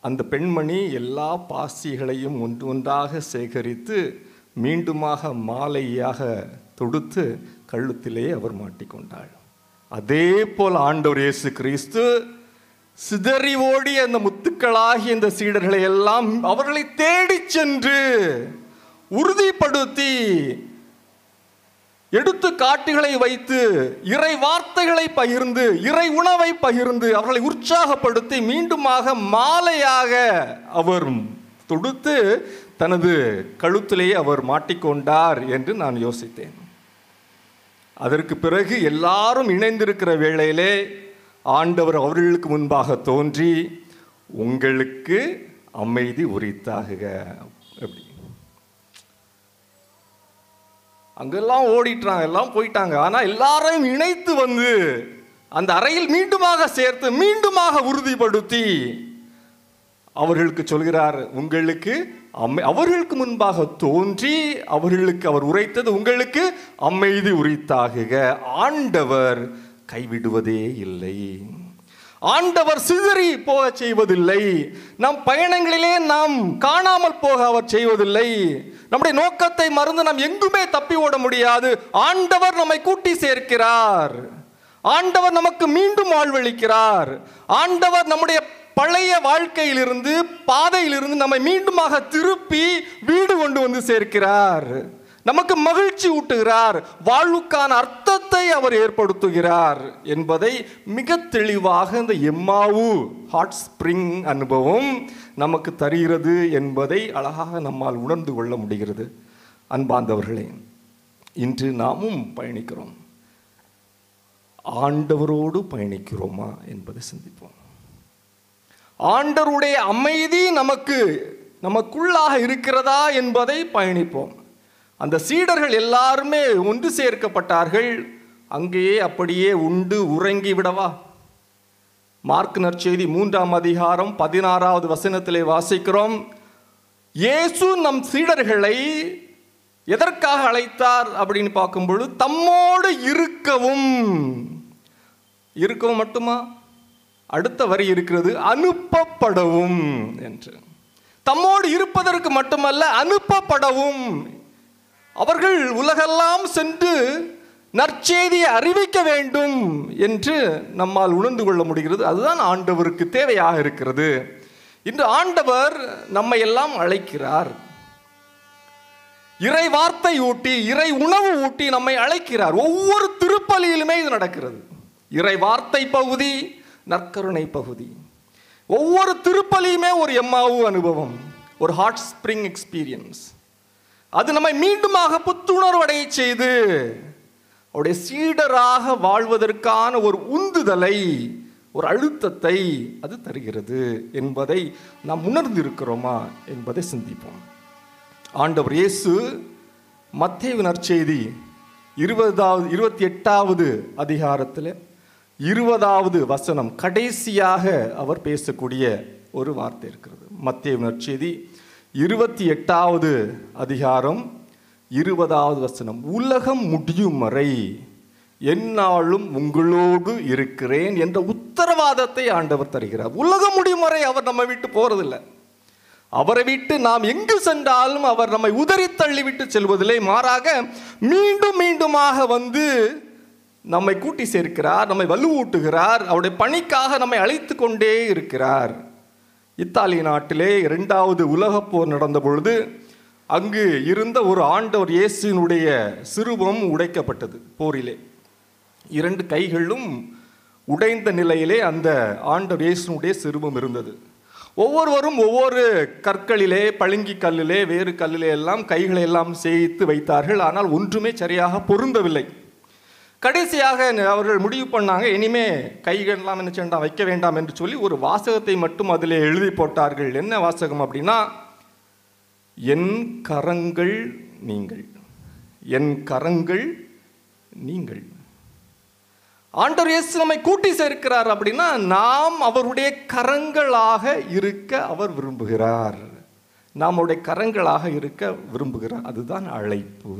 Speaker 4: அந்த பெண்மணி எல்லா பாசிகளையும் ஒன்று ஒன்றாக சேகரித்து மீண்டுமாக மாலையாக தொடுத்து கழுத்திலே அவர் மாட்டிக்கொண்டாள். அதே போல் ஆண்டவர் இயேசு கிறிஸ்து சிதறி ஓடி அந்த முத்துக்களாகிய இந்த சீடர்களை எல்லாம் அவர்களை தேடி சென்று உறுதிப்படுத்தி எடுத்து காட்டுகளை வைத்து இறை வார்த்தைகளை பகிர்ந்து இறை உணவை பகிர்ந்து அவர்களை உற்சாகப்படுத்தி மீண்டுமாக மாலையாக அவர் தொடுத்து தனது கழுத்திலேயே அவர் மாட்டிக்கொண்டார் என்று நான் யோசித்தேன். அதற்கு பிறகு எல்லாரும் இணைந்திருக்கிற வேளையிலே ஆண்டவர் அவர்களுக்கு முன்பாக தோன்றி உங்களுக்கு அமைதி உரித்தாகுக. அப்படி. அங்கெல்லாம் ஓடிட்டாங்க எல்லாம் போயிட்டாங்க. ஆனால் எல்லாரையும் இணைத்து வந்து அந்த அறையில் மீண்டுமாக சேர்த்து மீண்டுமாக உறுதிப்படுத்தி அவர்களுக்கு சொல்கிறார் உங்களுக்கு அம்மை அவர்களுக்கு முன்பாக தோன்றி அவர்களுக்கு அவர் உரைத்தது உங்களுக்கு அமைதி உரித்தாகுக. ஆண்டவர் கைவிடுவதே இல்லை. ஆண்டவர் சிதறி போக செய்வதில்லை. நம் பயணங்களிலே நாம் காணாமல் போக அவர் செய்வதில்லை. நம்முடைய நோக்கத்தை மறந்து நாம் எங்குமே தப்பி ஓட முடியாது. ஆண்டவர் நம்மை கூட்டி சேர்க்கிறார். ஆண்டவர் நமக்கு மீண்டும் வாழ்வளிக்கிறார் ஆண்டவர் நம்முடைய பழைய வாழ்க்கையிலிருந்து பாதையிலிருந்து நம்மை மீண்டுமாக திருப்பி வீடு கொண்டு வந்து சேர்க்கிறார். நமக்கு மகிழ்ச்சி ஊட்டுகிறார். வாழ்வுக்கான அர்த்தத்தை அவர் ஏற்படுத்துகிறார் என்பதை மிக தெளிவாக இந்த எம்மாவு ஹாட் ஸ்ப்ரிங் அனுபவம் நமக்கு தருகிறது என்பதை அழகாக நம்மால் உணர்ந்து கொள்ள முடிகிறது. அன்பாந்தவர்களே இன்று நாமும் பயணிக்கிறோம். ஆண்டவரோடு பயணிக்கிறோமா என்பதை சிந்திப்போம். ஆண்டருடைய அமைதி நமக்கு நமக்குள்ளாக இருக்கிறதா என்பதை பயணிப்போம். அந்த சீடர்கள் எல்லாருமே ஒன்று சேர்க்கப்பட்டார்கள். அங்கேயே அப்படியே உண்டு உறங்கி விடவா? மார்க் நற்செய்தி மூன்றாம் அதிகாரம் பதினாறாவது வசனத்திலே வாசிக்கிறோம். இயேசு நம் சீடர்களை எதற்காக அழைத்தார் அப்படின்னு பார்க்கும்பொழுது தம்மோடு இருக்கவும். இருக்கவும் மட்டுமா? அடுத்த வரி இருக்கிறது அனுப்பப்படவும் என்று. தம்மோடு இருப்பதற்கு மட்டுமல்ல அனுப்பப்படவும் அவர்கள் உலகெல்லாம் சென்று நற்செய்தியை அறிவிக்க வேண்டும் என்று நம்மால் உணர்ந்து கொள்ள முடிகிறது. அதுதான் ஆண்டவருக்கு தேவையாக இருக்கிறது. இன்று ஆண்டவர் நம்மை எல்லாம் அழைக்கிறார். இறை வார்த்தை ஊட்டி இறை உணவு ஊட்டி நம்மை அழைக்கிறார். ஒவ்வொரு திருப்பலியிலுமே இது நடக்கிறது. இறை வார்த்தை பகுதி நற்கருணை பகுதி. ஒவ்வொரு திருப்பலியுமே ஒரு எம்மாவு அனுபவம் ஒரு ஹாட் ஸ்ப்ரிங் எக்ஸ்பீரியன்ஸ் அது நம்மை மீண்டுமாக புத்துணர்வடைய செய்து அவருடைய சீடராக வாழ்வதற்கான ஒரு உந்துதலை ஒரு அழுத்தத்தை அது தருகிறது என்பதை நாம் உணர்ந்திருக்கிறோமா என்பதை சிந்திப்போம். ஆண்டவர் இயேசு மத்தேயு நற்செய்தி இருபதாவது இருபத்தி எட்டாவது அதிகாரத்தில் இருபதாவது வசனம் கடைசியாக அவர் பேசக்கூடிய ஒரு வார்த்தை இருக்கிறது. மத்திய உணர்ச்செய்தி இருபத்தி எட்டாவது அதிகாரம் இருபதாவது வசனம். உலகம் முடியும் வரை என்னாலும் உங்களோடு இருக்கிறேன் என்ற உத்தரவாதத்தை ஆண்டவர் தருகிறார். உலகம் முடியும் வரை அவர் நம்ம விட்டு போறதில்லை. அவரை விட்டு நாம் எங்கு சென்றாலும் அவர் நம்மை உதறி தள்ளிவிட்டு செல்வதில்லை. மாறாக மீண்டும் மீண்டுமாக வந்து நம்மை கூட்டி சேர்க்கிறார் நம்மை வலுவூட்டுகிறார் அவருடைய பணிக்காக நம்மை அழைத்து கொண்டே இருக்கிறார். இத்தாலி நாட்டிலே இரண்டாவது உலகப் போர் நடந்த பொழுது அங்கு இருந்த ஒரு ஆண்டவர் இயேசுனுடைய சிறுவம் உடைக்கப்பட்டது போரிலே. இரண்டு கைகளும் உடைந்த நிலையிலே அந்த ஆண்டவர் இயேசுனுடைய சிறுவம் இருந்தது. ஒவ்வொருவரும் ஒவ்வொரு கற்களிலே பழுங்கி கல்லிலே வேறு கல்லிலே எல்லாம் கைகளை எல்லாம் சேய்த்து வைத்தார்கள். ஆனால் ஒன்றுமே சரியாக பொருந்தவில்லை. கடைசியாக அவர்கள் முடிவு பண்ணாங்க இனிமே கைகள்லாம் என்ன செய்யண்டாம் வைக்க வேண்டாம் என்று சொல்லி ஒரு வாசகத்தை மட்டும் அதில் எழுதி போட்டார்கள். என்ன வாசகம் அப்படின்னா என் கரங்கள் நீங்கள் என் கரங்கள் நீங்கள். ஆண்டவர் இயேசு நம்மை கூட்டி சேர்க்கிறார் அப்படின்னா நாம் அவருடைய கரங்களாக இருக்க அவர் விரும்புகிறார். நாம் அவருடைய கரங்களாக இருக்க விரும்புகிறார். அதுதான் அழைப்பு.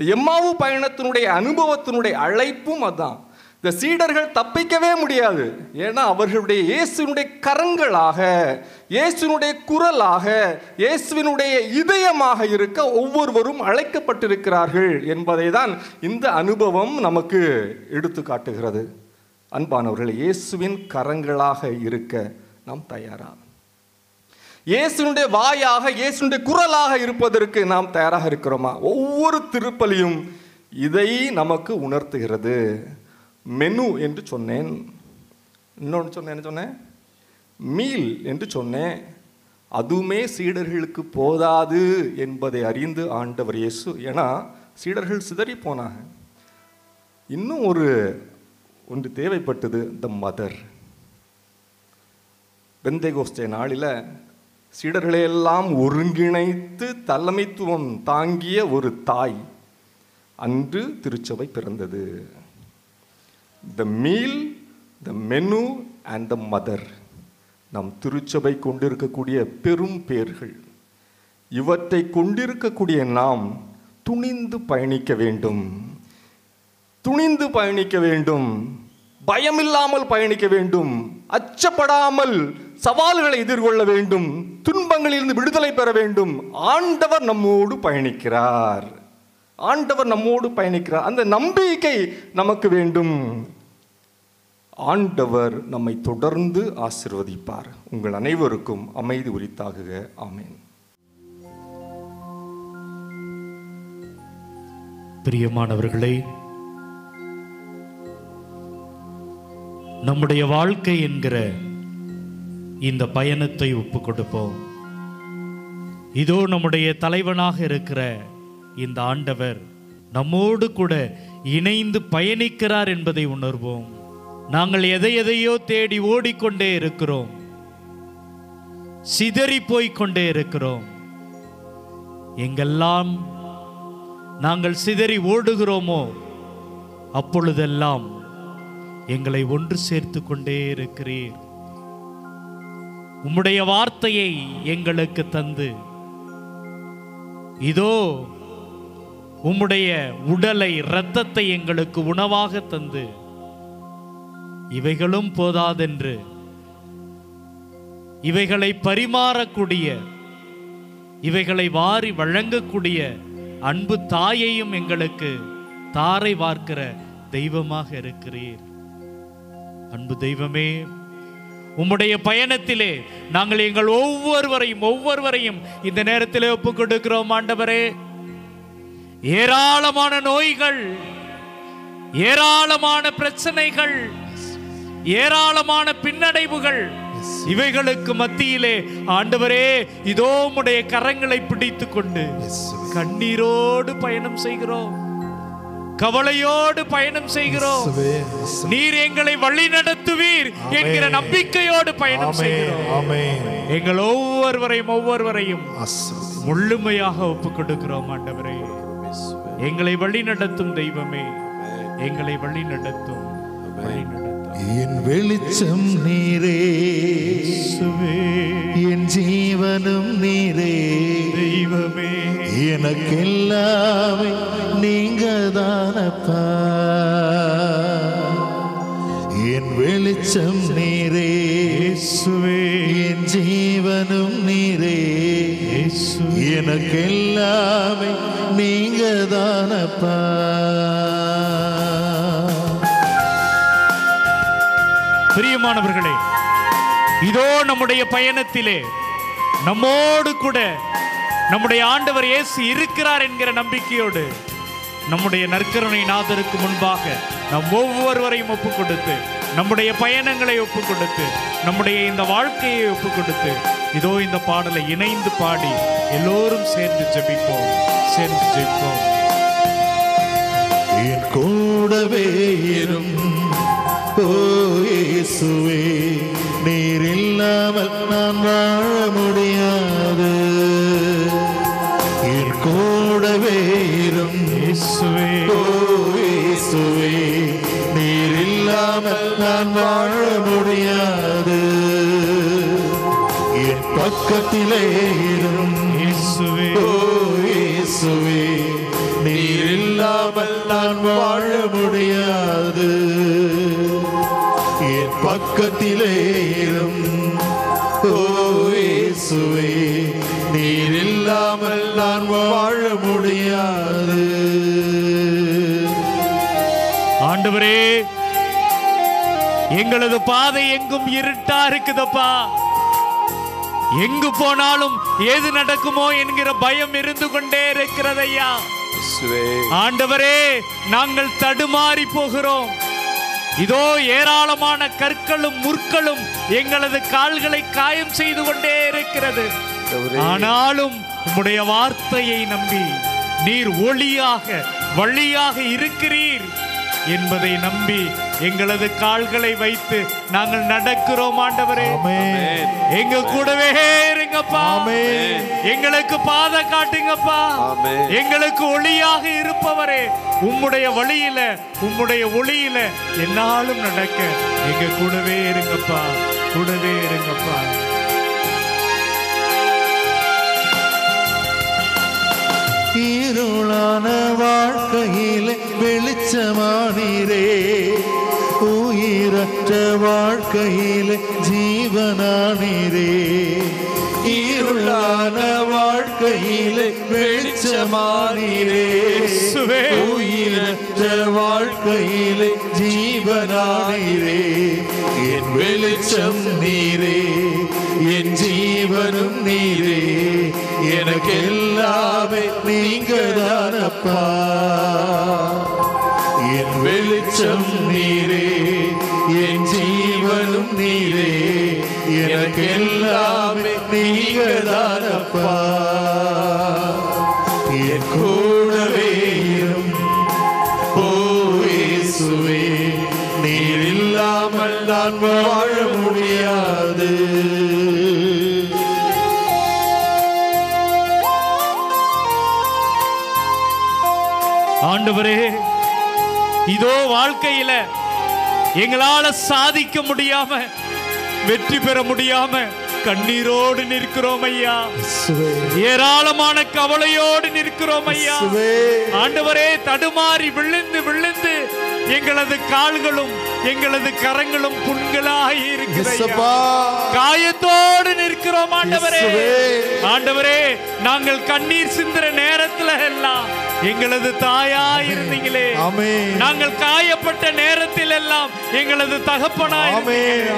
Speaker 4: இந்த எம்மாவு பயணத்தினுடைய அனுபவத்தினுடைய அழைப்பும் அதான். இந்த சீடர்கள் தப்பிக்கவே முடியாது. ஏன்னா அவர்களுடைய இயேசுவினுடைய கரங்களாக இயேசுவினுடைய குரலாக இயேசுவினுடைய இதயமாக இருக்க ஒவ்வொருவரும் அழைக்கப்பட்டிருக்கிறார்கள் என்பதை தான் இந்த அனுபவம் நமக்கு எடுத்து காட்டுகிறது. அன்பானவர்கள் இயேசுவின் கரங்களாக இருக்க நாம் தயாராகும் இயேசுனுடைய வாயாக இயேசுனுடைய குரலாக இருப்பதற்கு நாம் தயாராக இருக்கிறோமா? ஒவ்வொரு திருப்பலியும் இதை நமக்கு உணர்த்துகிறது. மெனு என்று சொன்னேன். இன்னொன்று சொன்னேன் என்ன சொன்னேன்? மீல் என்று சொன்னேன். அதுவுமே சீடர்களுக்கு போதாது என்பதை அறிந்து ஆண்டவர் இயேசு ஏன்னா சீடர்கள் சிதறி போனாங்க. இன்னும் ஒரு ஒன்று தேவைப்பட்டது த மதர் பெந்தைகோஸ்தே நாளில் சீடர்களை எல்லாம் ஒருங்கிணைத்து தலைமைத்துவம் தாங்கிய ஒரு தாய் அன்று திருச்சபை பிறந்தது. The meal the menu and the mother நம் திருச்சபை கொண்டிருக்கக்கூடிய பெரும் பேர்கள். இவற்றை கொண்டிருக்கக்கூடிய நாம் துணிந்து பயணிக்க வேண்டும். துணிந்து பயணிக்க வேண்டும். பயமில்லாமல் பயணிக்க வேண்டும். அச்சப்படாமல் சவால்களை எதிர்கொள்ள வேண்டும் துன்பங்களிலிருந்து விடுதலை பெற வேண்டும். ஆண்டவர் நம்மோடு பயணிக்கிறார். ஆண்டவர் நம்மோடு பயணிக்கிறார். அந்த நம்பிக்கை நமக்கு வேண்டும். ஆண்டவர் நம்மை தொடர்ந்து ஆசிர்வதிப்பார். உங்கள் அனைவருக்கும் அமைதி உரித்தாகுக. ஆமேன்.
Speaker 2: பிரியமானவர்களே நம்முடைய வாழ்க்கை என்கிற இந்த பயணத்தை ஒப்பு கொடுப்போம் இதோ நம்முடைய தலைவனாக இருக்கிற இந்த ஆண்டவர் நம்மோடு கூட இணைந்து பயணிக்கிறார் என்பதை உணர்வோம். நாங்கள் எதை எதையோ தேடி ஓடிக்கொண்டே இருக்கிறோம். சிதறி போய்க் கொண்டே இருக்கிறோம். எங்கெல்லாம் நாங்கள் சிதறி ஓடுகிறோமோ அப்பொழுதெல்லாம் எங்களை ஒன்று சேர்த்து கொண்டே இருக்கிறீர். உம்முடைய வார்த்தையை எங்களுக்கு தந்து. இதோ உம்முடைய உடலை இரத்தத்தை எங்களுக்கு உணவாக தந்து. இவைகளும் போதாதென்று. இவைகளை பரிமாறக்கூடிய இவைகளை வாரி வழங்கக்கூடிய அன்பு தாயையும் எங்களுக்கு தாரை வார்க்கிற தெய்வமாக இருக்கிறீர். அன்பு தெய்வமே உம்முடைய பயணத்திலே நாங்கள் எங்கள் ஒவ்வொருவரையும் ஒவ்வொருவரையும் இந்த நேரத்திலே ஒப்புக் கொடுக்கிறோம் ஆண்டவரே. ஏராளமான நோய்கள் ஏராளமான பிரச்சனைகள் ஏராளமான பின்னடைவுகள் இவைகளுக்கு மத்தியிலே ஆண்டவரே இதோ உம்முடைய கரங்களை பிடித்துக் கொண்டு கண்ணீரோடு பயணம் செய்கிறோம். கவலையோடு பயணம் செய்கிறோம். நீர் எங்களை வழி நடத்துவீர் என்கிற நம்பிக்கையோடு பயணம் செய்கிறோம். எங்கள் ஒவ்வொருவரையும் ஒவ்வொருவரையும் முழுமையாக ஒப்புக் கொடுக்கிறோம் ஆண்டவரே. எங்களை வழி நடத்தும் தெய்வமே. எங்களை வழி நடத்தும். வழி நடத்தும்
Speaker 1: என் வெளிச்சம் நீரே. என் ஜீவனும் நீரே.
Speaker 2: தெய்வமே.
Speaker 1: எனக்கெல்லாமே நீங்க தானப்பா என் வெளிச்சம் நீரே. என் ஜீவனும் நீரே. எனக்கெல்லாமே நீங்க தானப்பா
Speaker 2: பிரியமானவர்களே இதோ நம்முடைய பயணத்திலே நம்மோடு கூட நம்முடைய ஆண்டவர் இயேசு இருக்கிறார் என்கிற நம்பிக்கையோடு நம்முடைய நற்கருணை நாதருக்கு முன்பாக நம் ஒவ்வொருவரையும் ஒப்புக் கொடுத்து நம்முடைய பயணங்களை ஒப்புக் கொடுத்து நம்முடைய இந்த வாழ்க்கையை ஒப்புக் கொடுத்து இதோ இந்த பாடலை இணைந்து பாடி எல்லோரும் சேர்ந்து ஜெபிப்போம் சேர்ந்து ஜெபிப்போம்.
Speaker 1: என் கூடவே இரும். ஓ இயேசுவே நீர் இல்லாமல் நான் வாழ முடியாது. என் கூடவே இரும்.
Speaker 2: இயேசுவே.
Speaker 1: ஓ இயேசுவே நீர் இல்லாமல் நான் வாழ முடியாது. என் பக்கத்திலே இரும்.
Speaker 2: இயேசுவே.
Speaker 1: இயேசுவே நீர் இல்லாமல் நான் வாழ முடியாது. பக்கத்திலே இரும் ஓ இயேசுவே நீர் இல்லாமல் நான் வாழ முடியாது.
Speaker 2: ஆண்டவரே எங்களது பாதை எங்கும் இருட்டா இருக்குதப்பா. எங்கு போனாலும் ஏது நடக்குமோ என்கிற பயம் இருந்து கொண்டே இருக்கிறதையா ஆண்டவரே நாங்கள் தடுமாறி போகிறோம். இதோ ஏராளமான கற்களும் முற்களும் எங்களது கால்களை காயம் செய்து கொண்டே இருக்கிறது. ஆனாலும் உம்முடைய வார்த்தையை நம்பி நீர் ஒளியாக வழியாக இருக்கிறீர். என்பதை நம்பி எங்களது கால்களை வைத்து நாங்கள் நடக்கிறோம் ஆண்டவரே. எங்க கூடவே இருங்கப்பா. எங்களுக்கு பாதை காட்டுங்கப்பா. எங்களுக்கு ஒளியாக இருப்பவரே. உம்முடைய வழியில உம்முடைய ஒளியில என்னாலும் நடக்க எங்க கூடவே இருங்கப்பா. கூடவே இருங்கப்பா.
Speaker 1: இருளான வாழ்க்கையிலே வெளிச்சமானீரே உயிரற்ற வாழ்க்கையிலே ஜீவனானீரே இருளான வாழ்க்கையிலே வெளிச்சமானீரே
Speaker 2: இயேசுவே.
Speaker 1: உயிரற்ற வாழ்க்கையிலே ஜீவனானீரே என் வெளிச்சம் நீரே என் ஜீவனும் நீரே எனக்கு எல்லாமே நீங்க தானப்பா என் வெளிச்சம் நீரே என் ஜீவனும் நீரே எனக்கு எல்லாமே நீங்க தானப்பா என் கூடவே இரும் ஓ நீர் இல்லாமல் நான் வாழ முடியாது.
Speaker 2: ஆண்டவரே இதோ வாழ்க்கையில எங்களால சாதிக்க முடியாம வெற்றி பெற முடியாம கண்ணீரோடு நிற்கிறோம் ஐயா. ஏராளமான கவலையோடு நிற்கிறோம் ஐயா. ஆண்டவரே தடுமாறி விழுந்து விழுந்து எங்களது கால்களும் எங்களது கரங்களும் புண்களாகி இருக்கிறது ஐயா. காயத்தோடு நிற்கிறோம் ஆண்டவரே. ஆண்டவரே நாங்கள் கண்ணீர் சிந்துற நேரத்துல எல்லாம் எங்களது தாயா இருந்தீங்களே.
Speaker 1: ஆமென்.
Speaker 2: நாங்கள் காயப்பட்ட நேரத்தில் எல்லாம் எங்களது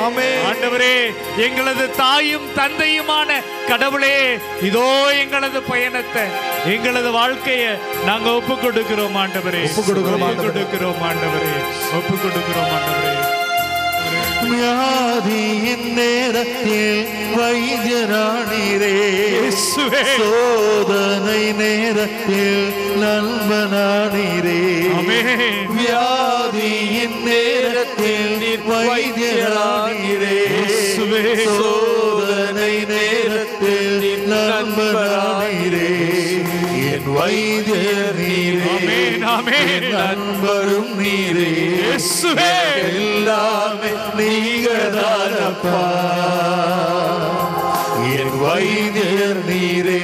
Speaker 1: ஆமென்.
Speaker 2: ஆண்டவரே எங்களது தாயும் தந்தையுமான கடவுளே இதோ எங்களது பயணத்தை எங்களது வாழ்க்கையை நாங்க ஒப்பு கொடுக்கிறோம் ஆண்டவரே. ஒப்பு கொடுக்கிறோம் ஆண்டவரே. ஒப்பு கொடுக்கிறோம் ஆண்டவரே.
Speaker 1: வியாதியின் நேரத்தில் வைத்தியரானீரே. சோதனை நேரத்தில் நண்பனானீரே. வியாதியின் நேரத்தில் வைத்தியரானீரே. சோதனை நேரத்தில் நண்பனானீரே என் வைத்தியர் நீரே. நண்பரும் நீரே. எல்லாமே நீங்கதானப்பா. என் வைத்தியர் நீரே.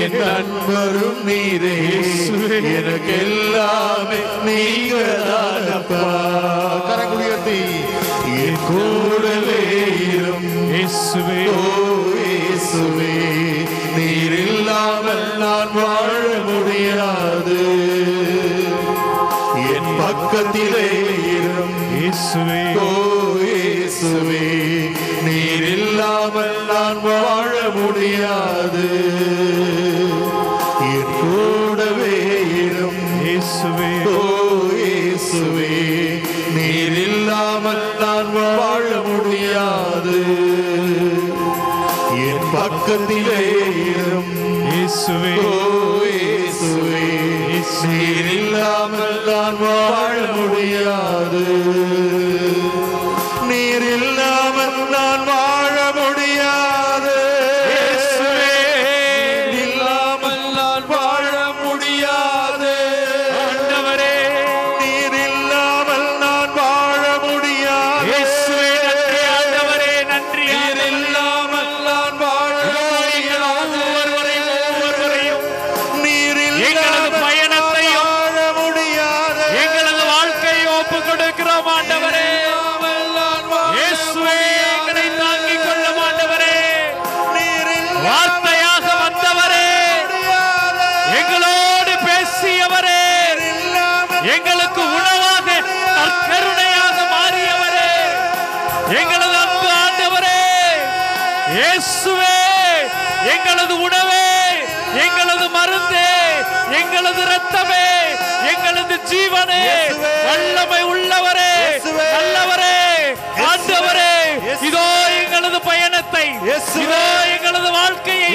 Speaker 1: என் நண்பரும் நீரே. எனக்கு எல்லாமே நீங்கதானப்பா. கரங்குடியத்தி என் கூடவே இரும்.
Speaker 2: இயேசுவே.
Speaker 1: ஓ இயேசுவே. என் பக்கத்திலே இரும்.
Speaker 2: இயேசுவே.
Speaker 1: இயேசுவே. நீர் இல்லாமல் நான் வாழ முடியாது. நீர்
Speaker 2: ஜீவனே. வல்லமை உள்ளவரே. நல்லவரே ஆண்டவரே இதோ எங்களது பயணத்தை. இதோ எங்களது வாழ்க்கையை.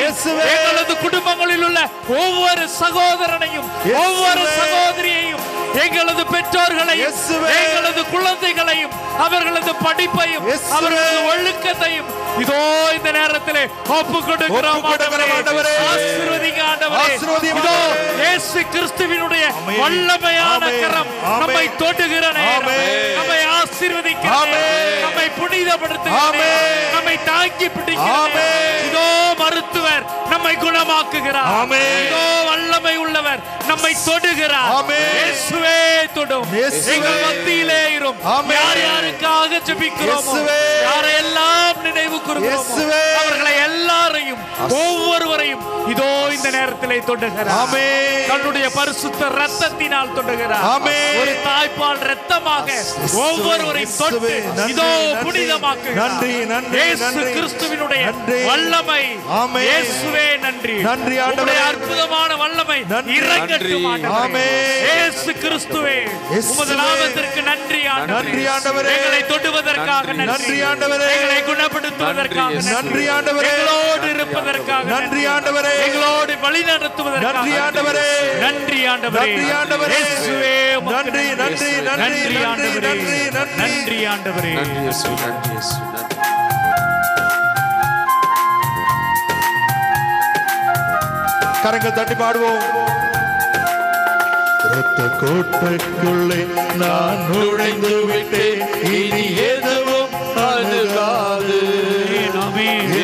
Speaker 2: எங்களது குடும்பங்களில் உள்ள ஒவ்வொரு சகோதரனையும். ஒவ்வொரு சகோதரியையும் எங்களது பெற்றோர்களையும். எங்களது குழந்தைகளையும் அவர்களது படிப்பையும். அவர்களது ஒழுக்கத்தையும் இதோ இந்த நேரத்திலே ஒப்பு கொடுக்கிறோம் இதோ. இயேசு கிறிஸ்துவினுடைய. வல்லமையான. கரம். நம்மை
Speaker 1: ஆமென்.
Speaker 2: நம்மை ஆசீர்வதிக்கிற
Speaker 1: ஆமென்.
Speaker 2: நேரம். நம்மை புனிதப்படுத்துகிற
Speaker 1: ஆமென்.
Speaker 2: நேரம். நம்மை தாங்கி பிடிக்கிற
Speaker 1: ஆமென்.
Speaker 2: நேரம். இதோ மருத்துவர் நம்மை குணமாக்குகிறார். இதோ வல்லமை உள்ளவர் நம்மை தொடுகிறார். இயேசுவே தொடும். எங்கள் மத்தியிலே இரும். யார் யாருக்காக ஜெபிக்கிறோமோ. யாரையெல்லாம் நினைவு கூறுகிறோமோ. அவர்களை எல்லாரையும் ஒவ்வொருவரையும் இதோ இந்த நேரத்திலே தொடுகிறார்
Speaker 1: ஆமென்.
Speaker 2: தன்னுடைய பரிசுத்த ரத்தத்தினால் தொடுகிறார்
Speaker 1: ஆமென்.
Speaker 2: ஒரு தாய்ப்பால் ரத்தமாக ஒவ்வொருவரையும் தொட்டு இதோ
Speaker 1: நன்றி.
Speaker 2: புனிதமாக்குகிறார்
Speaker 1: நன்றி, நன்றி,
Speaker 2: இயேசு. கிறிஸ்துவினுடைய. வல்லமை
Speaker 1: ஆமென்.
Speaker 2: இயேசுவே நன்றி
Speaker 1: நன்றி, ஆண்டவரே.
Speaker 2: அற்புதமான வல்லமை. இறங்கட்டும்
Speaker 1: ஆமென்.
Speaker 2: இயேசு கிறிஸ்துவே. உமது நாமத்திற்கு நன்றி
Speaker 1: நன்றி, ஆண்டவரே.
Speaker 2: எங்களை தொடுவதற்காக
Speaker 1: நன்றி, ஆண்டவரே.
Speaker 2: எங்களை குணப்படுத்துவதற்காக
Speaker 1: நன்றி, ஆண்டவரே.
Speaker 2: எங்களோடு இருப்பதற்காக
Speaker 1: நன்றி, ஆண்டவரே.
Speaker 2: எங்களோடு வழி நடத்துவதற்காக
Speaker 1: நன்றி, ஆண்டவரே.
Speaker 2: நன்றி ஆண்டவரே
Speaker 1: நன்றி, ஆண்டவரே.
Speaker 2: இயேசுவே
Speaker 1: நன்றி, நன்றி, நன்றி,
Speaker 2: ஆண்டவரே
Speaker 1: நன்றி,
Speaker 2: ஆண்டவரே
Speaker 5: நன்றி இயேசு நன்றி இயேசு நன்றி
Speaker 1: கரங்கள் தட்டி பாடுவோம் ஒத்த கோட்டைக்குள்ளே நான் நுழைந்து விட்டேன். இனி எதுவும் அணுகாது.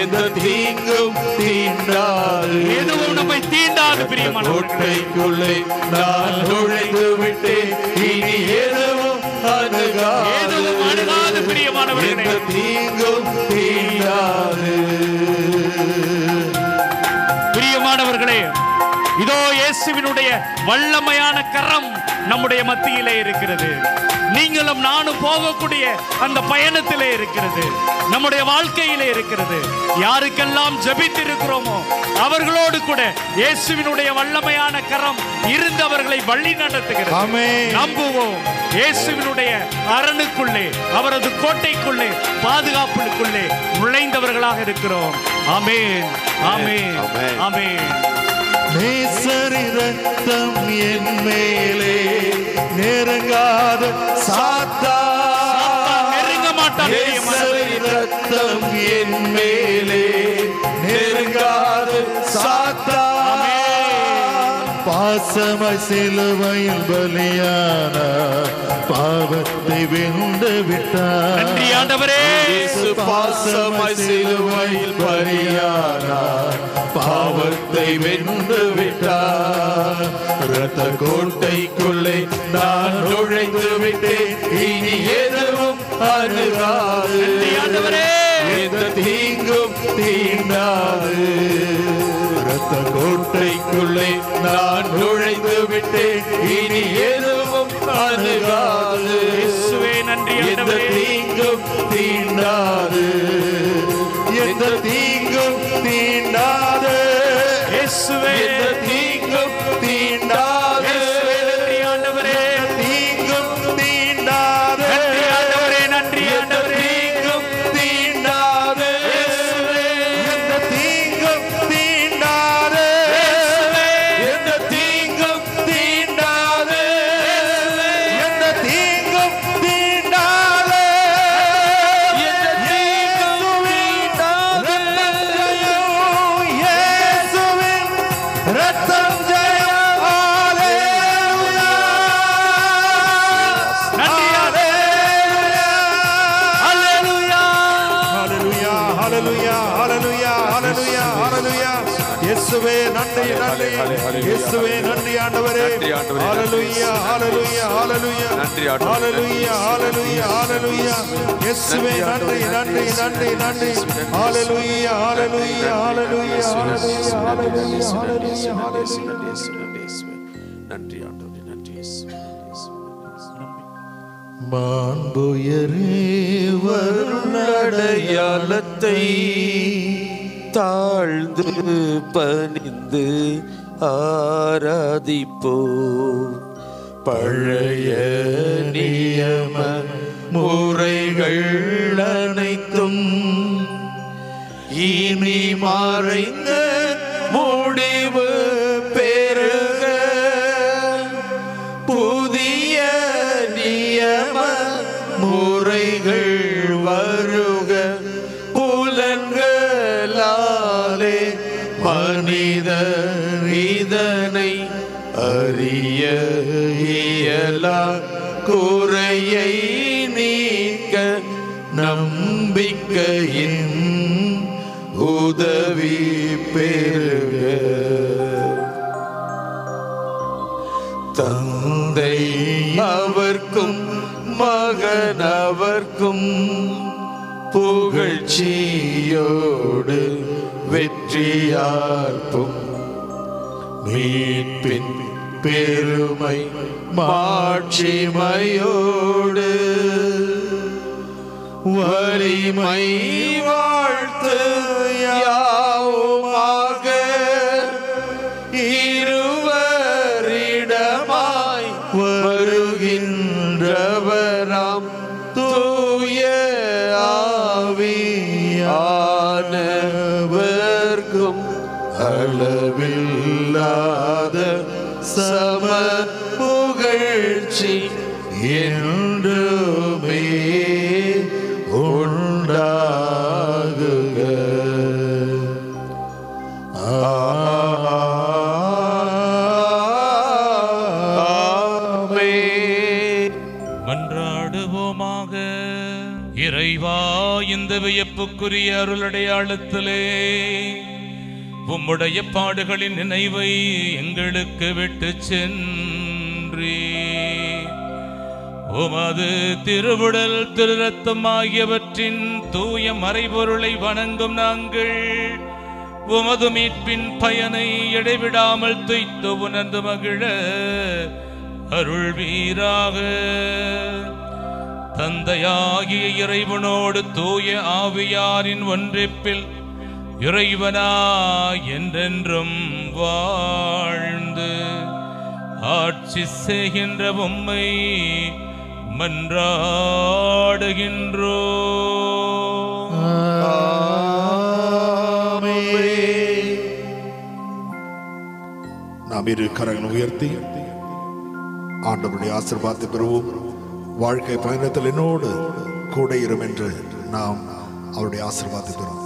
Speaker 1: எந்த தீங்கும் தீண்டாது.
Speaker 2: எதுவும் நம்மை தீண்டாது பிரியமான
Speaker 1: கோட்டைக்குள்ளே நான் நுழைந்து விட்டேன். இனி எதுவும் அணுகாது.
Speaker 2: எதுவும் அணுகாது பிரியமானவர்களே.
Speaker 1: எந்த தீங்கும் தீண்டாது.
Speaker 2: பிரியமானவர்களே இதோ இயேசுவினுடைய வல்லமையான கரம் நம்முடைய மத்தியிலே இருக்கிறது. நீங்களும் நானும் போகக்கூடிய அந்த பயணத்திலே இருக்கிறது. நம்முடைய வாழ்க்கையிலே இருக்கிறது. யாருக்கெல்லாம் ஜெபித்திருக்கிறோமோ அவர்களோடு கூட இயேசுவினுடைய வல்லமையான கரம் இருந்து அவர்களை வழி நடத்துகிறது. நம்புவோம். இயேசுவினுடைய அரணுக்குள்ளே அவரது கோட்டைக்குள்ளே பாதுகாப்புக்குள்ளே நுழைந்தவர்களாக இருக்கிறோம். ஆமென். ஆமென்.
Speaker 5: ஆமென்.
Speaker 2: ஆமென்
Speaker 6: நேசரி ரத்தம் என் மேலே நெருங்காத சாத்தா.
Speaker 2: நெருங்க மாட்டான்
Speaker 6: நேசரி ரத்தம் என் மேலே நெருங்காத சாத்தா. பாசமாய் சிலுவையில் பலியான பாவத்தை வென்று விட்டார். பாசமாய் சிலுவையில் பலியானார் பாவத்தை வென்று விட்டார். ரத்த கோட்டைக்குள்ளே நான் நுழைந்து விட்டேன். இனி எதுவும் அணுகாது. எந்த தீங்கும் தீண்டாது. ரத்த கோட்டைக்குள்ளே நான் நுழைந்து விட்டேன். இனி எதுவும் அணுகாது.
Speaker 2: நன்றி
Speaker 6: எந்த தீங்கும் தீண்டாது. எந்த தீங்கும் தீண்டாது. எந்த தீங்கும்
Speaker 2: ஆண்டவரே நன்றி ஆண்டவரே.
Speaker 6: ஹalleluya ஹalleluya
Speaker 1: ஹalleluya நன்றி ஆண்டவரே. ஹalleluya ஹalleluya ஹalleluya இயேசுவே நன்றி நன்றி நன்றி நன்றி ஹalleluya ஹalleluya ஹalleluya ஹalleluya
Speaker 5: நன்றி ஆண்டவரே நன்றி இயேசுவே.
Speaker 6: மாண்புயரே வருணடையாளத்தை
Speaker 5: தாழ்ந்து பணிந்து ஆராதிப்போ.
Speaker 6: பழைய நியம முறைகள் அனைத்தும் இனி மறைந்த முடிவு குறையை நீக்க நம்பிக்கையின் உதவி பெருக தந்தை அவர்க்கும் மகன் அவர்க்கும் புகழ்ச்சியோடு வெற்றியார்ப்பும் மீட்பின் பெருமை மாட்சிமையோடு வலிமை வாழ்த்து யாவுமாக இருவரிடமாய் வருகின்றவராம் தூய ஆவியானவர்க்கும் அளவில்லாத சம புகழ்ச்சி என்றுமே உண்டாகுக.
Speaker 7: மன்றாடுவோமாக. இறைவா இந்த வியப்புக்குரிய அருளடையாளத்திலே உம்முடைய பாடுகளின் நினைவை எங்களுக்கு விட்டு சென்றே உமது திருவுடல் திருரத்தம் ஆகியவற்றின் தூய மறைபொருளை வணங்கும் நாங்கள் உமது மீட்பின் பயனை இடைவிடாமல் துய்த்து உணர்ந்து மகிழ அருள் வீராக தந்தையாகிய இறைவனோடு தூய ஆவியாரின் ஒன்றிப்பில் இறைவனா என்றென்றும் வாழ்ந்து ஆட்சி செய்கின்ற பொம்மை மன்றாடுகின்றோ.
Speaker 1: நாம் இரு கரங்கள் உயர்த்தி ஆண்டவருடைய ஆசிர்வாதத்தை பெறுவோம். வாழ்க்கை பயணத்தில் என்னோடு கூட இரும் என்று நாம் அவருடைய ஆசிர்வாதத்தை பெறுவோம்.